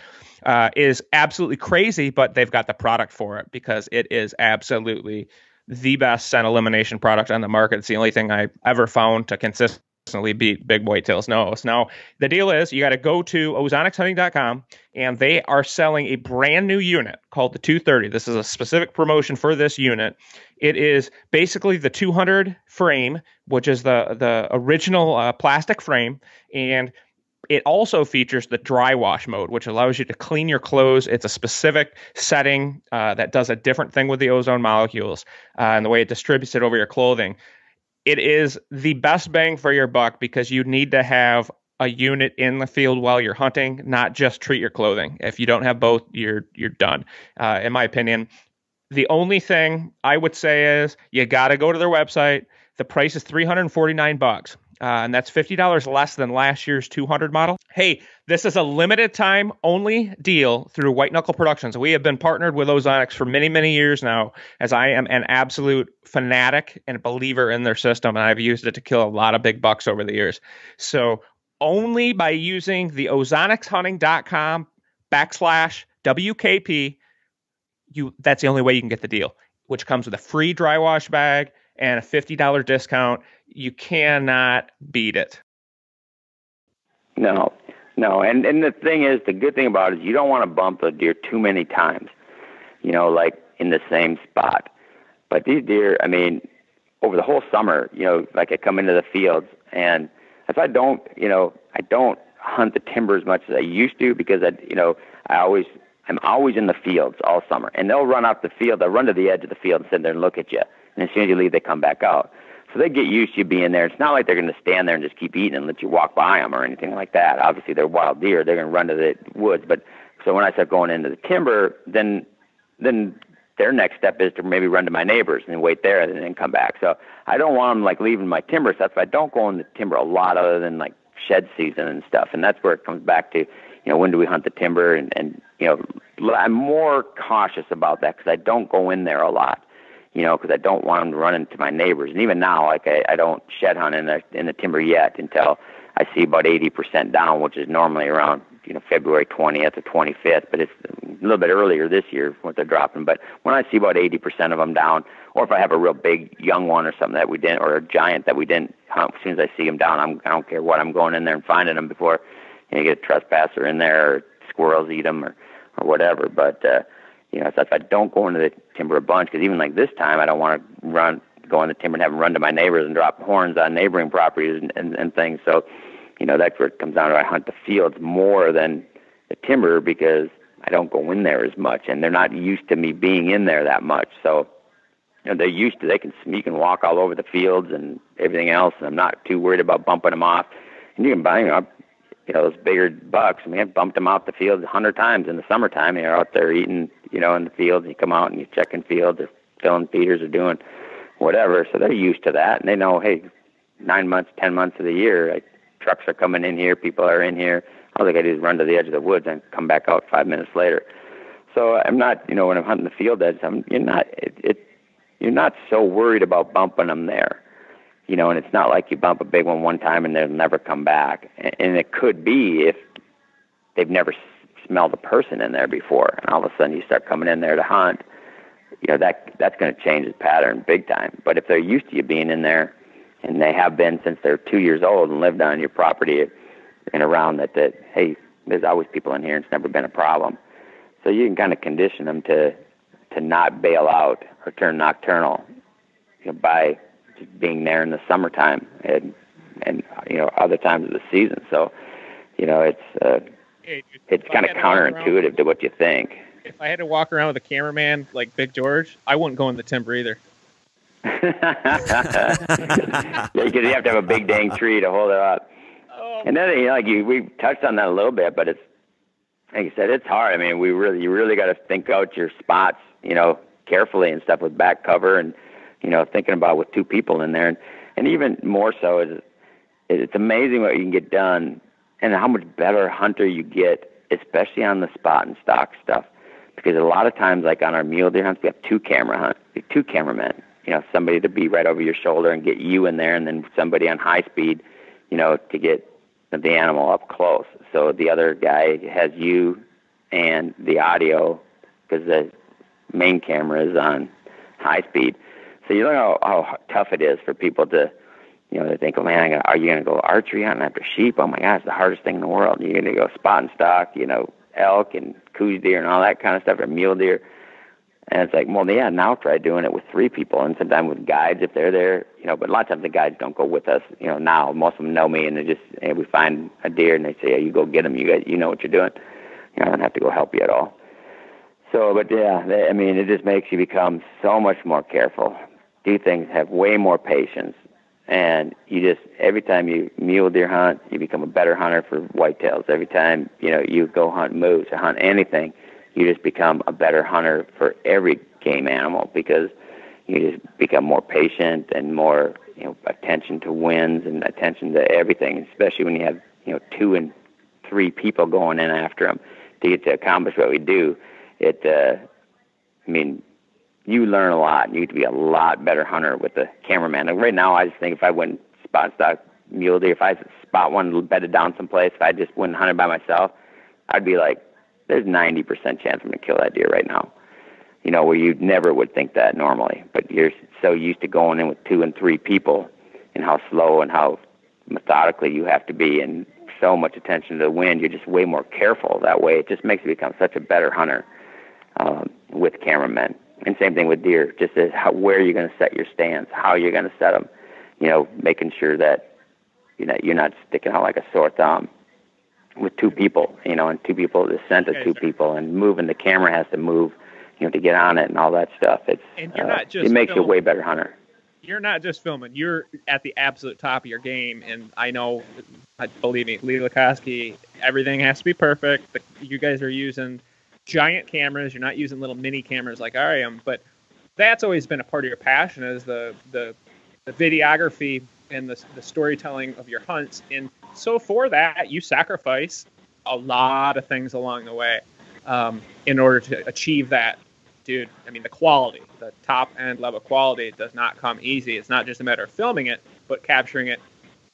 uh, is absolutely crazy, but they've got the product for it because it is absolutely the best scent elimination product on the market. It's the only thing I ever found to consist beat big whitetails. No, so now the deal is you got to go to ozonicsHunting.com and they are selling a brand new unit called the 230. This is a specific promotion for this unit. It is basically the 200 frame, which is the the original uh, plastic frame, and it also features the dry wash mode, which allows you to clean your clothes. It's a specific setting uh, that does a different thing with the ozone molecules uh, and the way it distributes it over your clothing. It is the best bang for your buck because you need to have a unit in the field while you're hunting, not just treat your clothing. If you don't have both, you're you're done. Uh, in my opinion, the only thing I would say is you got to go to their website. The price is 349 bucks uh, and that's $50 less than last year's 200 model. Hey, this is a limited time only deal through White Knuckle Productions. We have been partnered with Ozonics for many, many years now, as I am an absolute fanatic and believer in their system, and I've used it to kill a lot of big bucks over the years. So, only by using the ozonicshunting.com backslash WKP, you that's the only way you can get the deal, which comes with a free dry wash bag and a $50 discount you cannot beat it. No, no, and and the thing is, the good thing about it is you don't want to bump a deer too many times, you know, like in the same spot. But these deer, I mean, over the whole summer, you know, like I come into the fields and if I don't, you know, I don't hunt the timber as much as I used to because I, you know, I always, I'm always in the fields all summer, and they'll run out the field, they'll run to the edge of the field and sit there and look at you, and as soon as you leave, they come back out. So they get used to you being there. It's not like they're going to stand there and just keep eating and let you walk by them or anything like that. Obviously, they're wild deer; they're going to run to the woods. But so when I start going into the timber, then then their next step is to maybe run to my neighbors and wait there and then come back. So I don't want them like leaving my timber stuff. I don't go in the timber a lot other than like shed season and stuff. And that's where it comes back to, you know, when do we hunt the timber? And, and you know, I'm more cautious about that because I don't go in there a lot you know, because I don't want them to run into my neighbors. And even now, like I, I don't shed hunt in the in the timber yet until I see about 80% down, which is normally around you know February 20th or 25th, but it's a little bit earlier this year what they're dropping. But when I see about 80% of them down, or if I have a real big young one or something that we didn't, or a giant that we didn't hunt, as soon as I see them down, I'm I don't care what I'm going in there and finding them before you, know, you get a trespasser in there or squirrels eat them or or whatever. But uh, you know, so if I don't go into the timber a bunch, because even like this time, I don't want to run, go in the timber and have them run to my neighbors and drop horns on neighboring properties and, and, and things. So, you know, that's where it comes down to. I hunt the fields more than the timber because I don't go in there as much, and they're not used to me being in there that much. So, you know, they're used to they can you can walk all over the fields and everything else, and I'm not too worried about bumping them off. And you can buy, you know, you know, those bigger bucks. I mean, I've bumped them out the field a hundred times in the summertime. You're out there eating, you know, in the field, you come out and you check in fields or filling feeders or doing whatever. So they're used to that, and they know, hey, nine months, ten months of the year, like, trucks are coming in here, people are in here. All they got to do is run to the edge of the woods and come back out five minutes later. So I'm not, you know, when I'm hunting the field edge, I'm you're not it, it you're not so worried about bumping them there you know, and it's not like you bump a big one one time and they'll never come back. And it could be if they've never smelled a person in there before, and all of a sudden you start coming in there to hunt. You know that that's going to change the pattern big time. But if they're used to you being in there, and they have been since they're two years old and lived on your property and around that, that hey, there's always people in here, and it's never been a problem. So you can kind of condition them to to not bail out or turn nocturnal you know, by being there in the summertime and and you know other times of the season. So you know it's uh, hey, it's kind of counterintuitive to, to what you think. If I had to walk around with a cameraman like Big George, I wouldn't go in the timber either. yeah, because you have to have a big dang tree to hold it up. Oh. And then, you know, like you, we touched on that a little bit, but it's like you said, it's hard. I mean, we really, you really got to think out your spots, you know, carefully and stuff with back cover and you know, thinking about with two people in there, and and even more so is it's amazing what you can get done and how much better hunter you get, especially on the spot and stock stuff. Because a lot of times, like on our mule deer hunts, we have two camera hunt, two cameramen. You know, somebody to be right over your shoulder and get you in there, and then somebody on high speed, you know, to get the animal up close. So the other guy has you and the audio because the main camera is on high speed. So you know how, tough it is for people to you know, they think, oh man, are you going to go archery hunting after sheep? Oh my gosh, the hardest thing in the world. You're going to go spot and stock, you know, elk and Coues deer and all that kind of stuff, or mule deer. And it's like, well, yeah, now try doing it with three people and sometimes with guides if they're there, you know. But a lot of times the guides don't go with us, you know. Now most of them know me and they just, hey, we find a deer and they say, yeah, you go get them. You got, you know what you're doing. You know, I don't have to go help you at all. So, but yeah, I mean, it just makes you become so much more careful. Do things, have way more patience, and you just every time you mule deer hunt, you become a better hunter for whitetails. Every time you know you go hunt moose or hunt anything, you just become a better hunter for every game animal because you just become more patient and more you know attention to winds and attention to everything, especially when you have you know two and three people going in after them to get to accomplish what we do. It, uh, I mean, you learn a lot. You get to be a lot better hunter with the cameraman. Like right now, I just think if I went spot stock mule deer, if I spot one bedded down someplace, if I just went and hunted by myself, I'd be like, there's 90% chance I'm going to kill that deer right now. You know, where you never would think that normally. But you're so used to going in with two and three people and how slow and how methodically you have to be and so much attention to the wind. You're just way more careful that way. It just makes you become such a better hunter um, with cameramen. And same thing with deer, just as how, where you're going to set your stands, how you're going to set them, you know, making sure that you know you're not sticking out like a sore thumb with two people, you know, and two people the scent of two people, and moving the camera has to move, you know, to get on it and all that stuff. It's and you're uh, not just it makes filming. you a way better hunter. You're not just filming; you're at the absolute top of your game. And I know, believe me, Lee Lakosky, everything has to be perfect. You guys are using giant cameras. You're not using little mini cameras like I am, but that's always been a part of your passion is the the, the videography and the, the storytelling of your hunts. And so for that, you sacrifice a lot of things along the way um, in order to achieve that. Dude, I mean, the quality, the top end level quality does not come easy. It's not just a matter of filming it, but capturing it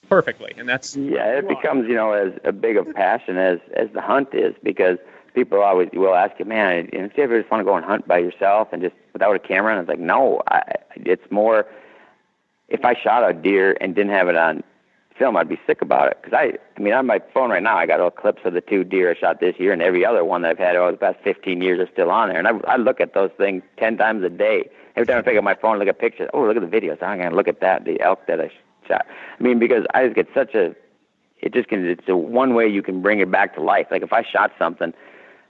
perfectly. And that's yeah, it becomes you know as a big of a passion as as the hunt is because people always will ask you, man, do you ever just want to go and hunt by yourself and just without a camera? And I was like, no, I, it's more if I shot a deer and didn't have it on film, I'd be sick about it. Because I, I mean, on my phone right now, I got all clips of the two deer I shot this year, and every other one that I've had over the past 15 years is still on there. And I, I look at those things 10 times a day. Every time I pick up my phone, look at pictures. Oh, look at the videos. I'm gonna look at that, the elk that I shot. I mean, because I just get such a, it just can. It's a one way you can bring it back to life. Like if I shot something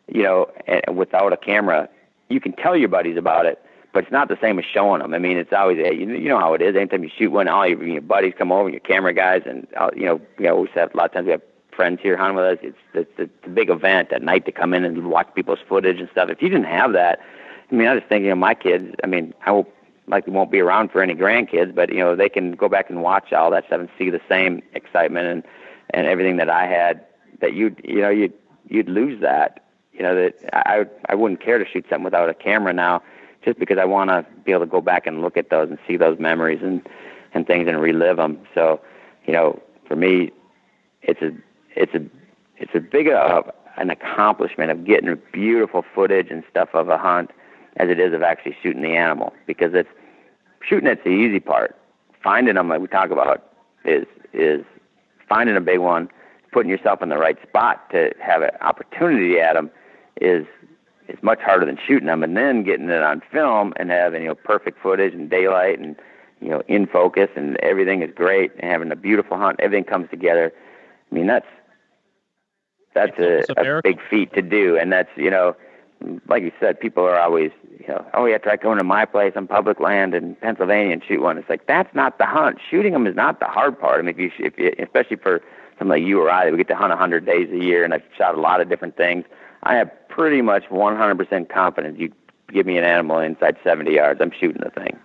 you know, without a camera, you can tell your buddies about it, but it's not the same as showing them. I mean, it's always you know how it is. Anytime you shoot one, all your, your buddies come over, your camera guys, and uh, you know, we always have a lot of times we have friends here hunting with us. It's it's, it's a big event at night to come in and watch people's footage and stuff. If you didn't have that, I mean, I was thinking of my kids. I mean, I hope like won't be around for any grandkids, but you know, they can go back and watch all that stuff and see the same excitement and and everything that I had. That you you know you you'd lose that you know that I I wouldn't care to shoot something without a camera now, just because I want to be able to go back and look at those and see those memories and and things and relive them. So, you know, for me, it's a it's a it's a big uh, an accomplishment of getting beautiful footage and stuff of a hunt as it is of actually shooting the animal because it's shooting it's the easy part. Finding them like we talk about is is finding a big one, putting yourself in the right spot to have an opportunity at them is is much harder than shooting them and then getting it on film and having you know perfect footage and daylight and you know in focus and everything is great and having a beautiful hunt everything comes together. I mean that's that's a, a big feat to do and that's you know like you said people are always you know oh yeah try going to my place on public land in pennsylvania and shoot one. It's like that's not the hunt. Shooting them is not the hard part. I mean if you if you especially for something like you or i we get to hunt a hundred days a year and i've shot a lot of different things. I have pretty much 100% confidence. You give me an animal inside 70 yards, I'm shooting the thing.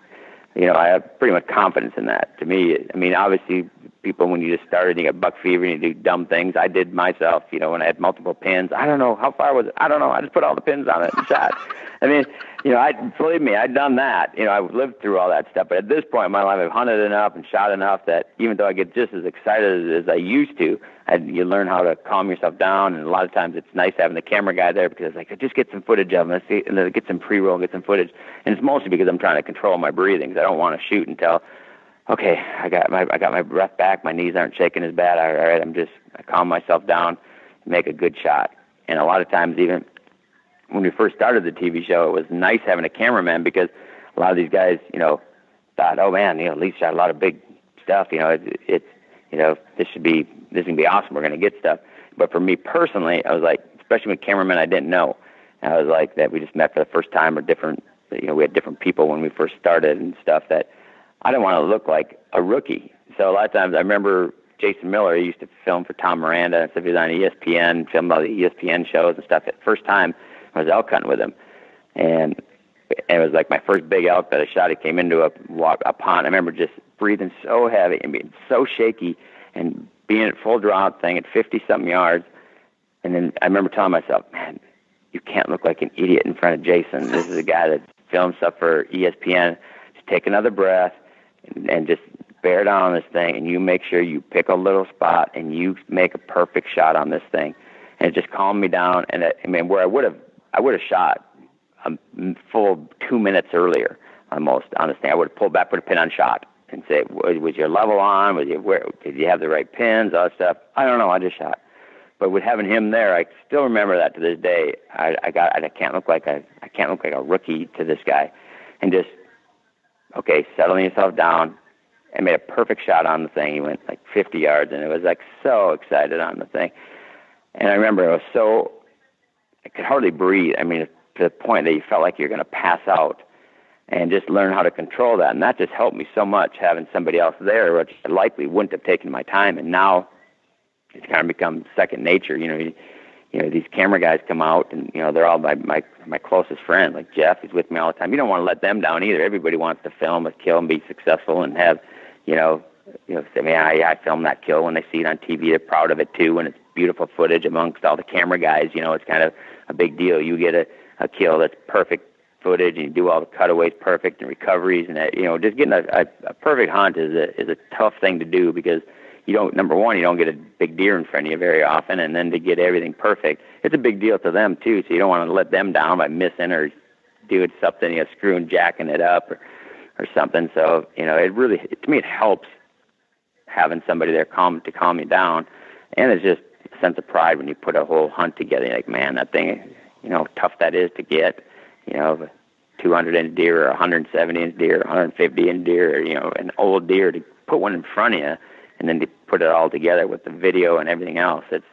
You know, I have pretty much confidence in that. To me, I mean, obviously, people when you just started, you get buck fever and you do dumb things. I did myself. You know, when I had multiple pins. I don't know how far was it. I don't know. I just put all the pins on it and shot. I mean, you know, I believe me, I'd done that. You know, I've lived through all that stuff. But at this point in my life, I've hunted enough and shot enough that even though I get just as excited as I used to, I, you learn how to calm yourself down. And a lot of times, it's nice having the camera guy there because like, just get some footage of him, let's see, and then get some pre-roll, get some footage. And it's mostly because I'm trying to control my breathings. I don't want to shoot until okay, I got my I got my breath back. My knees aren't shaking as bad. All right, I'm just I calm myself down, make a good shot. And a lot of times, even when we first started the TV show, it was nice having a cameraman because a lot of these guys, you know, thought, oh man, you know, Lee shot a lot of big stuff. You know, it's it, you know, this should be this is gonna be awesome. We're gonna get stuff. But for me personally, I was like, especially with cameramen I didn't know. I was like that we just met for the first time or different. You know, we had different people when we first started and stuff that I didn't want to look like a rookie. So a lot of times I remember Jason Miller he used to film for Tom Miranda and stuff. He was on ESPN, film all the ESPN shows and stuff. At first time I was elk hunting with him, and and it was like my first big elk that I shot. He came into a a pond. I remember just breathing so heavy and being so shaky and being at full draw thing at 50 something yards. And then I remember telling myself, man, you can't look like an idiot in front of Jason. This is a guy that films stuff for ESPN. Just take another breath and, just bear down on this thing. And you make sure you pick a little spot and you make a perfect shot on this thing. And it just calmed me down. And it, I mean, where I would have, I would have shot a full two minutes earlier almost on this thing. I would have pulled back, put a pin on shot and say, was your level on? Was you where? Did you have the right pins? All that stuff. I don't know. I just shot. But with having him there, I still remember that to this day. I, I got. I can't look like a. I can't look like a rookie to this guy, and just okay, settling yourself down, and made a perfect shot on the thing. He went like 50 yards, and it was like so excited on the thing. And I remember it was so. I could hardly breathe. I mean, to the point that you felt like you're going to pass out and just learn how to control that. And that just helped me so much having somebody else there, which likely wouldn't have taken my time. And now it's kind of become second nature. You know, you, you know these camera guys come out, and you know they're all my my my closest friends. Like Jeff, he's with me all the time. You don't want to let them down either. Everybody wants to film a kill and be successful and have, you know, you know, say, man, I, I filmed that kill. When they see it on TV, they're proud of it too, and it's beautiful footage amongst all the camera guys. You know, it's kind of a big deal. You get a a kill that's perfect footage and you do all the cutaways perfect and recoveries and that, you know just getting a, a, a perfect hunt is a is a tough thing to do because you don't number one you don't get a big deer in front of you very often and then to get everything perfect it's a big deal to them too so you don't want to let them down by missing or doing something you know screwing jacking it up or or something so you know it really to me it helps having somebody there calm to calm you down and it's just a sense of pride when you put a whole hunt together you're like man that thing you know tough that is to get you know, 200 inch deer or 170 inch deer, 150 inch deer, or, you know, an old deer to put one in front of you, and then to put it all together with the video and everything else. It's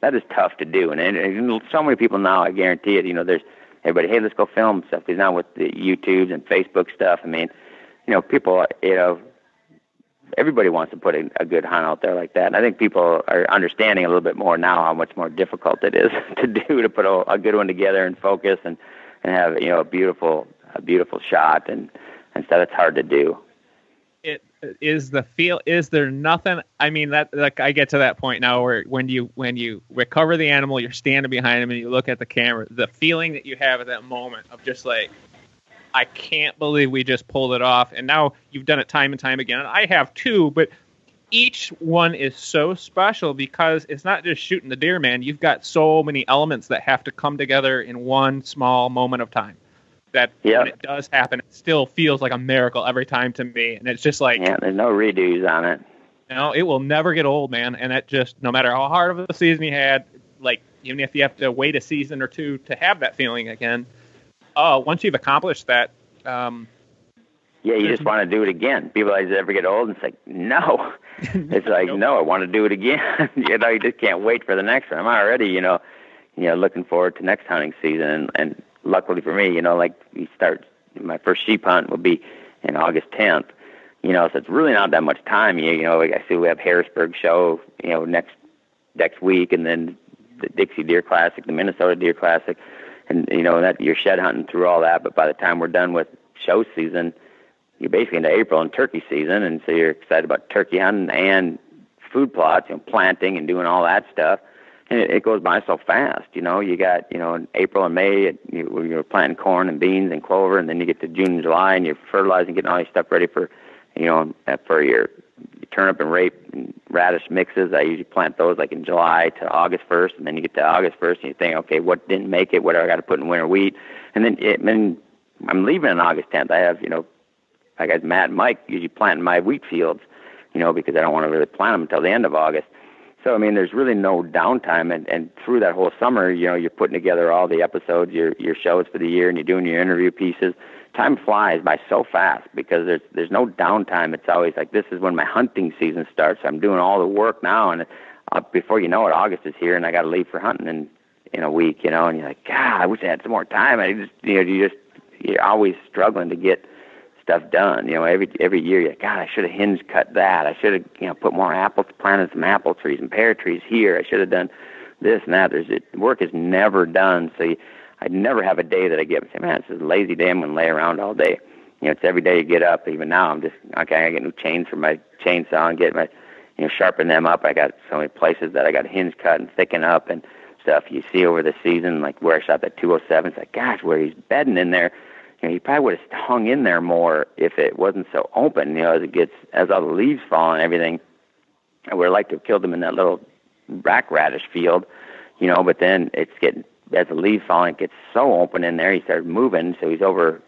that is tough to do, and, and, and so many people now. I guarantee it. You know, there's everybody. Hey, let's go film stuff. Because now with the YouTubes and Facebook stuff, I mean, you know, people. You know, everybody wants to put a, a good hunt out there like that. And I think people are understanding a little bit more now how much more difficult it is to do to put a, a good one together and focus and and have you know a beautiful a beautiful shot and and stuff. It's hard to do. Is the feel. Is there nothing? I mean, that like I get to that point now where when you when you recover the animal, you're standing behind him and you look at the camera. The feeling that you have at that moment of just like, I can't believe we just pulled it off. And now you've done it time and time again. And I have too, but each one is so special because it's not just shooting the deer, man. You've got so many elements that have to come together in one small moment of time. That yep. when it does happen, it still feels like a miracle every time to me. And it's just like yeah, there's no redos on it. You know, it will never get old, man. And that just no matter how hard of a season you had, like even if you have to wait a season or two to have that feeling again, oh, once you've accomplished that, um, yeah, you just want to do it again. People always ever get old and it's like, no. It's like, nope. no, I want to do it again. you know, you just can't wait for the next one. I'm already, you know, you know, looking forward to next hunting season. And, and luckily for me, you know, like we start, my first sheep hunt will be in August 10th. You know, so it's really not that much time. You, you know, I see we have Harrisburg show, you know, next next week, and then the Dixie Deer Classic, the Minnesota Deer Classic, and you know that you're shed hunting through all that. But by the time we're done with show season, you're basically into April and turkey season, and so you're excited about turkey hunting and food plots, know, planting and doing all that stuff. And it, it goes by so fast, you know. You got, you know, in April and May, it, you, you're planting corn and beans and clover, and then you get to June and July, and you're fertilizing, getting all your stuff ready for, you know, uh, for your turnip and rape and radish mixes. I usually plant those like in July to August 1st, and then you get to August 1st, and you think, okay, what didn't make it? What do I got to put in winter wheat? And then, it, then I'm leaving on August 10th. I have, you know, like as Matt and Mike usually planting my wheat fields, you know, because I don't want to really plant them until the end of August. So I mean, there's really no downtime, and and through that whole summer, you know, you're putting together all the episodes, your your shows for the year, and you're doing your interview pieces. Time flies by so fast because there's there's no downtime. It's always like this is when my hunting season starts. I'm doing all the work now, and uh, before you know it, August is here, and I got to leave for hunting in in a week. You know, and you're like, God, I wish I had some more time. I just you know, you just you're always struggling to get stuff done. You know, every every year, you're like, God, I should have hinge cut that. I should have, you know, put more apples, planted some apple trees and pear trees here. I should have done this and that. There's it, work is never done. So you, I never have a day that I get and say, man, it's a lazy day. I'm gonna lay around all day. You know, it's every day you get up. Even now, I'm just okay. I get new chains for my chainsaw and get my, you know, sharpen them up. I got so many places that I got hinge cut and thicken up and stuff. You see over the season, like where I shot that 207. It's like, gosh, where he's bedding in there you know, he probably would have hung in there more if it wasn't so open. You know, as it gets as all the leaves fall and everything. I would have liked to have killed him in that little rack radish field, you know. But then it's getting as the leaves fall, it gets so open in there. He started moving, so he's over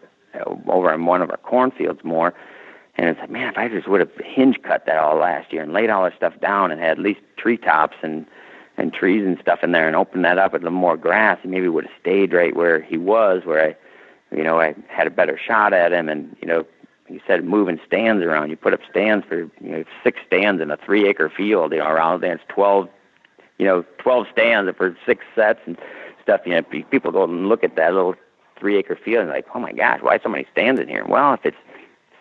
over in one of our cornfields more. And it's like, man, if I just would have hinge cut that all last year and laid all that stuff down and had at least treetops and and trees and stuff in there and opened that up with a little more grass, he maybe would have stayed right where he was, where I you know, I had a better shot at him, and you know, he said moving stands around. You put up stands for you know six stands in a three acre field. You know, around there it's twelve, you know, twelve stands for six sets and stuff. You know, people go and look at that little three acre field and like, oh my gosh, why so many stands in here? Well, if it's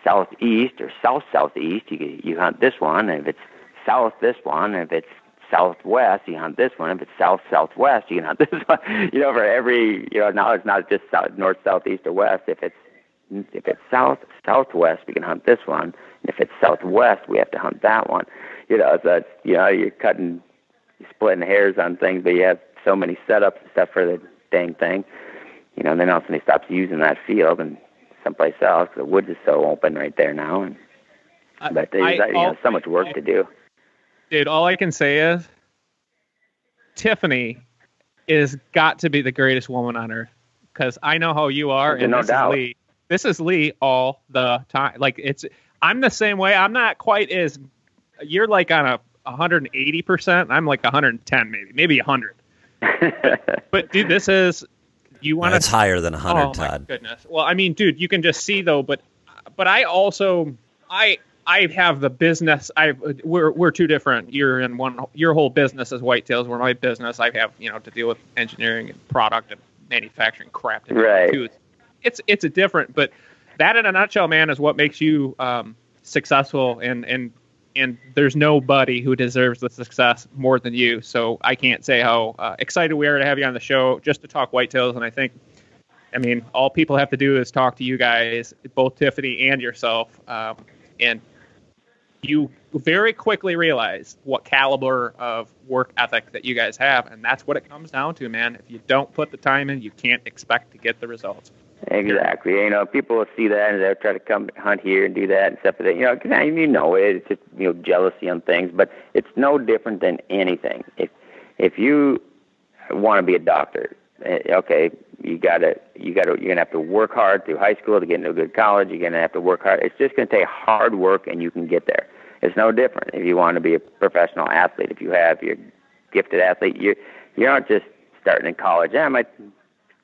southeast or south southeast, you you hunt this one, and if it's south this one, and if it's southwest, you hunt this one. If it's south southwest, you can hunt this one. You know, for every you know now it's not just south, north, southeast, or west. If it's if it's south southwest, we can hunt this one. And if it's southwest, we have to hunt that one. You know, so it's you know you're cutting, you're splitting hairs on things, but you have so many setups and stuff for the dang thing. You know, and then all of a sudden he stops using that field and someplace else. The woods is so open right there now, and but there's I, you know, so much work to do. Dude, all I can say is Tiffany is got to be the greatest woman on earth because I know how you are, and no this doubt. is Lee. This is Lee all the time. Like it's, I'm the same way. I'm not quite as you're like on a 180 percent. I'm like 110, maybe, maybe 100. but dude, this is you want to. It's higher than 100, oh, Todd. My goodness. Well, I mean, dude, you can just see though. But but I also I I have the business. I we're we're two different. You're in one. Your whole business is whitetails. Where my business, I have you know to deal with engineering and product and manufacturing crap. right. Too. It's it's a different, but that in a nutshell, man, is what makes you um, successful. And and and there's nobody who deserves the success more than you. So I can't say how uh, excited we are to have you on the show just to talk whitetails. And I think. I mean, all people have to do is talk to you guys, both Tiffany and yourself, um, and you very quickly realize what caliber of work ethic that you guys have, and that's what it comes down to, man. If you don't put the time in, you can't expect to get the results. Exactly. You know, people will see that and they'll try to come hunt here and do that and stuff. But you know, cause you know, it. it's just you know jealousy on things. But it's no different than anything. If if you want to be a doctor, eh, okay, you gotta you gotta you're gonna have to work hard through high school to get into a good college. You're gonna have to work hard. It's just gonna take hard work, and you can get there. It's no different if you want to be a professional athlete. If you have your gifted athlete, you you aren't just starting in college. Yeah, I'm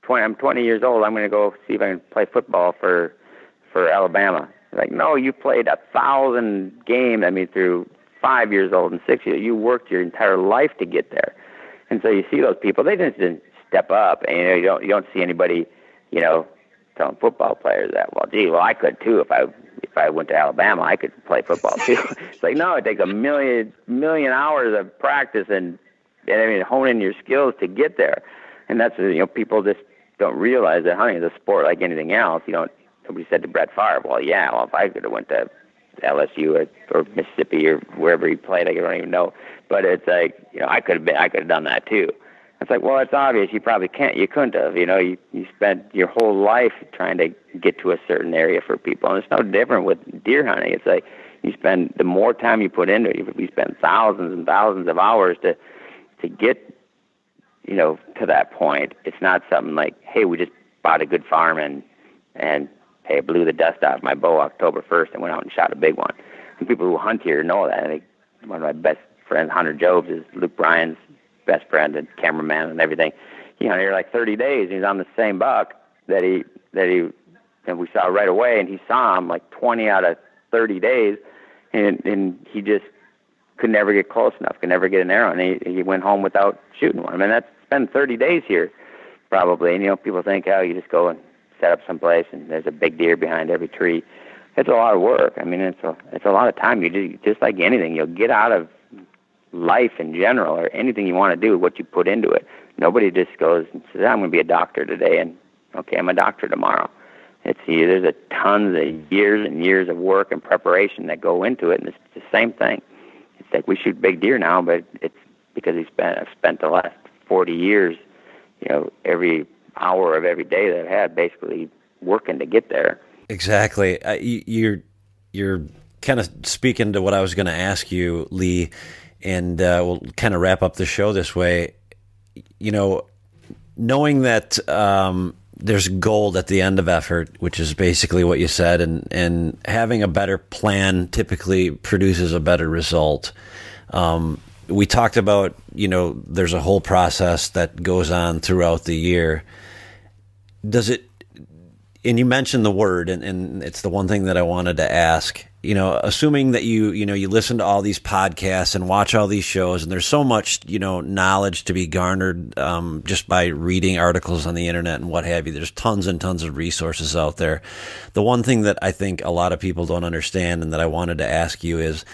20. I'm 20 years old. I'm gonna go see if I can play football for for Alabama. Like, no, you played a thousand games. I mean, through five years old and six years, you worked your entire life to get there. And so you see those people. They just didn't step up, and you know you don't you don't see anybody, you know, telling football players that. Well, gee, well I could too if I if I went to Alabama, I could play football too. it's like no, it takes a million million hours of practice and and I mean honing your skills to get there, and that's you know people just don't realize that hunting is a sport like anything else. You don't. Nobody said to Brett Favre, well, yeah, well if I could have went to LSU or, or Mississippi or wherever he played, I don't even know. But it's like you know I could have been I could have done that too. It's like, well, it's obvious you probably can't. You couldn't have. You know, you you spent your whole life trying to get to a certain area for people, and it's no different with deer hunting. It's like you spend the more time you put into it. You spend thousands and thousands of hours to to get, you know, to that point. It's not something like, hey, we just bought a good farm and and hey, I blew the dust off my bow October 1st and went out and shot a big one. And people who hunt here know that. I think one of my best friends, Hunter Jobs, is Luke Bryan's best friend and cameraman and everything. He hunted here like 30 days. He's on the same buck that he that he and we saw right away, and he saw him like 20 out of 30 days, and and he just could never get close enough, could never get an arrow, and he he went home without shooting one. I mean, that's been 30 days here, probably. And you know, people think, oh, you just go and set up someplace, and there's a big deer behind every tree. It's a lot of work. I mean, it's a it's a lot of time. You do just like anything. You'll get out of life in general or anything you want to do, what you put into it. Nobody just goes and says, I'm going to be a doctor today, and okay, I'm a doctor tomorrow. It's there's a tons of years and years of work and preparation that go into it, and it's the same thing. It's like we shoot big deer now, but it's because we spent I've spent the last 40 years, you know, every hour of every day that I've had basically working to get there. Exactly. Uh, you, you're you're kind of speaking to what I was going to ask you, Lee, and uh, we'll kind of wrap up the show this way. You know, knowing that um, there's gold at the end of effort, which is basically what you said, and and having a better plan typically produces a better result. Um, we talked about you know there's a whole process that goes on throughout the year. Does it? And you mentioned the word, and, and it's the one thing that I wanted to ask you know, assuming that you, you know, you listen to all these podcasts and watch all these shows, and there's so much, you know, knowledge to be garnered um, just by reading articles on the internet and what have you. There's tons and tons of resources out there. The one thing that I think a lot of people don't understand and that I wanted to ask you is,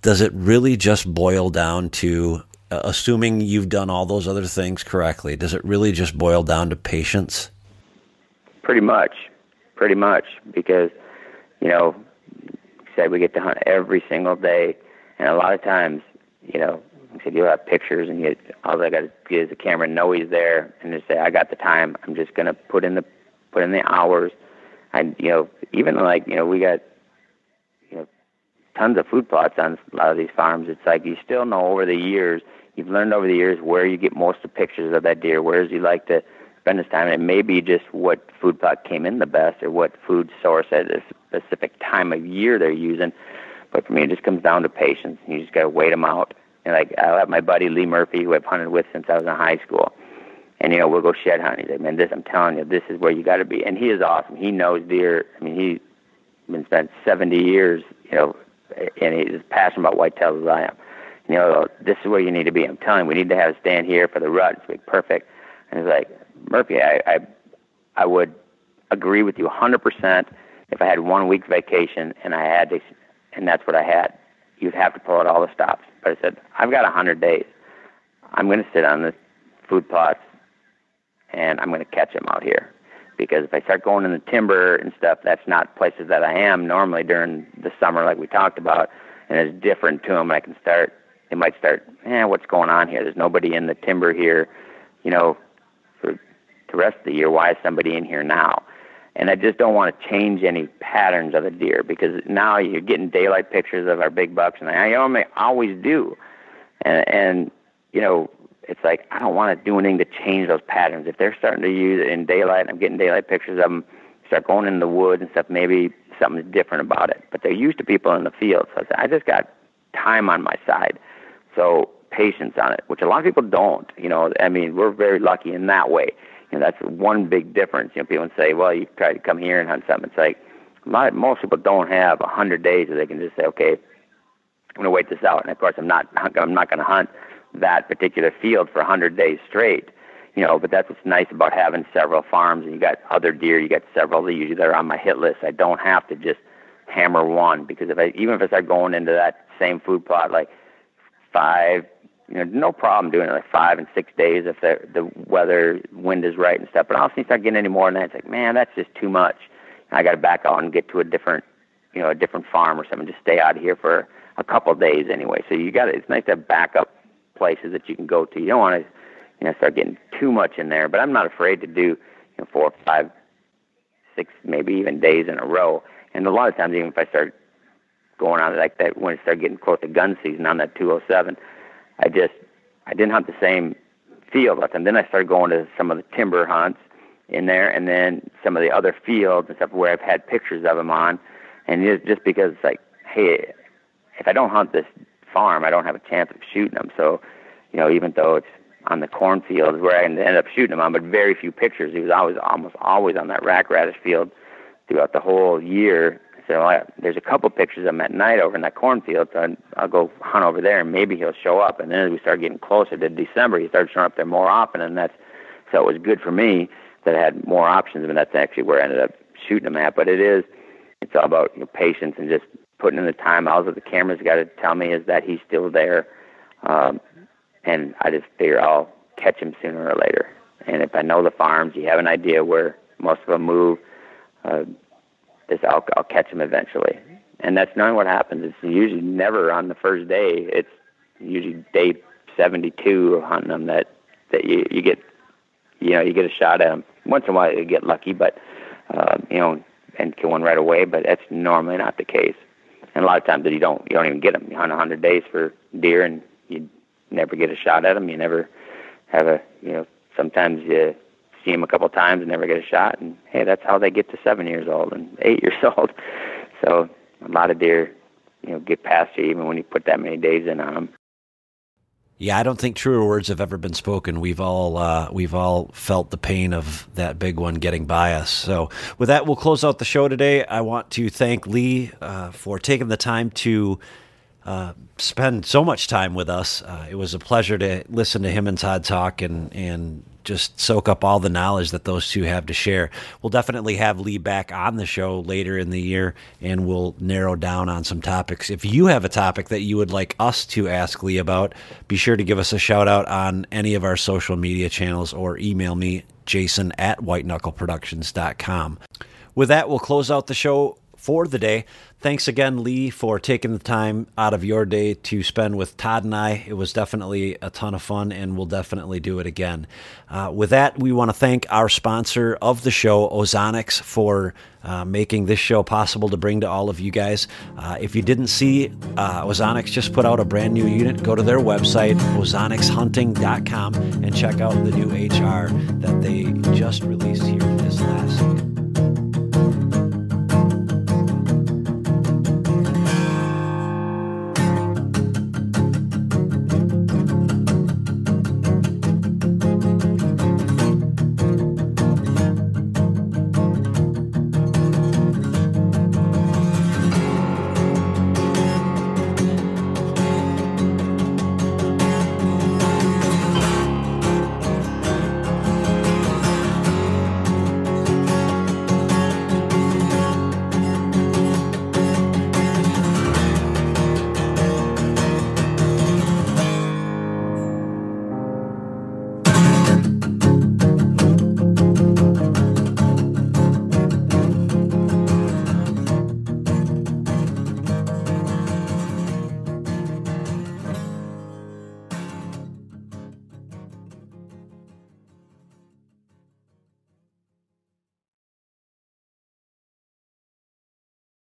does it really just boil down to, uh, assuming you've done all those other things correctly, does it really just boil down to patience? Pretty much, pretty much, because you know said, we get to hunt every single day, and a lot of times, you know, I said, you'll have pictures, and you all I got to get is the camera, know he's there, and just say, I got the time. I'm just gonna put in the put in the hours. And you know, even like you know, we got you know tons of food plots on a lot of these farms. It's like you still know over the years, you've learned over the years where you get most of the pictures of that deer. Where does he like to spend his time? And it may be just what food plot came in the best, or what food source at a specific time of year they're using. But for me, it just comes down to patience. You just got to wait them out. And like I have my buddy Lee Murphy, who I've hunted with since I was in high school. And you know, we'll go shed hunting. He's like, man, this I'm telling you, this is where you got to be. And he is awesome. He knows deer. I mean, he's been spent 70 years, you know, and he's as passionate about whitetails as I am. You know, this is where you need to be. I'm telling you, we need to have a stand here for the rut. It's like perfect. And he's like, Murphy, I, I, I would agree with you 100% if I had one week vacation and I had to, and that's what I had, you'd have to pull out all the stops. But I said, I've got 100 days. I'm going to sit on the food plots and I'm going to catch them out here. Because if I start going in the timber and stuff, that's not places that I am normally during the summer, like we talked about, and it's different to them. I can start, they might start, eh, what's going on here? There's nobody in the timber here, you know, the rest of the year. Why is somebody in here now? and I just don't want to change any patterns of the deer because now you're getting daylight pictures of our big bucks, and I always do, and and you know it's like I don't want to do anything to change those patterns. If they're starting to use it in daylight, and I'm getting daylight pictures of them, start going in the woods and stuff. Maybe something's different about it, but they're used to people in the field, so I, said, I just got time on my side, so patience on it, which a lot of people don't. You know, I mean, we're very lucky in that way you know, that's one big difference. You know, people say, well, you try to come here and hunt something. It's like my, most people don't have a hundred days that they can just say, okay, I'm going to wait this out. And of course, I'm not, I'm not going to hunt that particular field for a hundred days straight. You know, but that's what's nice about having several farms and you got other deer, you got several that usually that are on my hit list. I don't have to just hammer one because if I even if I start going into that same food plot like five, you know, no problem doing it like five and six days if the the weather, wind is right and stuff. But honestly, start getting any more than that, it's like, man, that's just too much. I got to back out and get to a different, you know, a different farm or something. Just stay out here for a couple of days anyway. So you got to. It's nice to have backup places that you can go to. You don't want to, you know, start getting too much in there. But I'm not afraid to do, you know, four, five, six, maybe even days in a row. And a lot of times, even if I start going on like that, when it started getting close to gun season on that 207 I just I didn't hunt the same field with them. Then I started going to some of the timber hunts, in there, and then some of the other fields and stuff where I've had pictures of him on, and just just because it's like, hey, if I don't hunt this farm, I don't have a chance of shooting them. So, you know, even though it's on the cornfields where I ended up shooting him on, but very few pictures. He was always almost always on that rack radish field throughout the whole year. So I, there's a couple pictures of him at night over in that cornfield. So I'll go hunt over there, and maybe he'll show up. And then as we start getting closer to December, he started showing up there more often, and that's so it was good for me that I had more options. And that's actually where I ended up shooting him at. But it is, it's all about you know, patience and just putting in the time. All that the camera's got to tell me is that he's still there. Um, and I just figure I'll catch him sooner or later. And if I know the farms, you have an idea where most of them move. Uh, this I'll I'll catch him eventually, and that's knowing what happens. It's usually never on the first day. It's usually day 72 of hunting them that that you you get you know you get a shot at them. Once in a while you get lucky, but uh, you know and kill one right away. But that's normally not the case. And a lot of times that you don't you don't even get them. You hunt 100 days for deer and you never get a shot at them. You never have a, you know, sometimes you see them a couple times and never get a shot. And hey, that's how they get to seven years old and eight years old. So a lot of deer, you know, get past you even when you put that many days in on them. Yeah, I don't think truer words have ever been spoken. We've all uh, we've all felt the pain of that big one getting by us. So, with that, we'll close out the show today. I want to thank Lee uh, for taking the time to spend so much time with us. Uh, it was a pleasure to listen to him and Todd talk and and just soak up all the knowledge that those two have to share. We'll definitely have Lee back on the show later in the year, and we'll narrow down on some topics. If you have a topic that you would like us to ask Lee about, be sure to give us a shout out on any of our social media channels or email me, jason at whiteknuckleproductions.com. With that, we'll close out the show for the day. Thanks again, Lee, for taking the time out of your day to spend with Todd and I. It was definitely a ton of fun, and we'll definitely do it again. Uh, with that, we want to thank our sponsor of the show, Ozonics, for uh, making this show possible to bring to all of you guys. Uh, if you didn't see, uh, Ozonics just put out a brand new unit. Go to their website, ozonicshunting.com, and check out the new HR that they just released here this last week.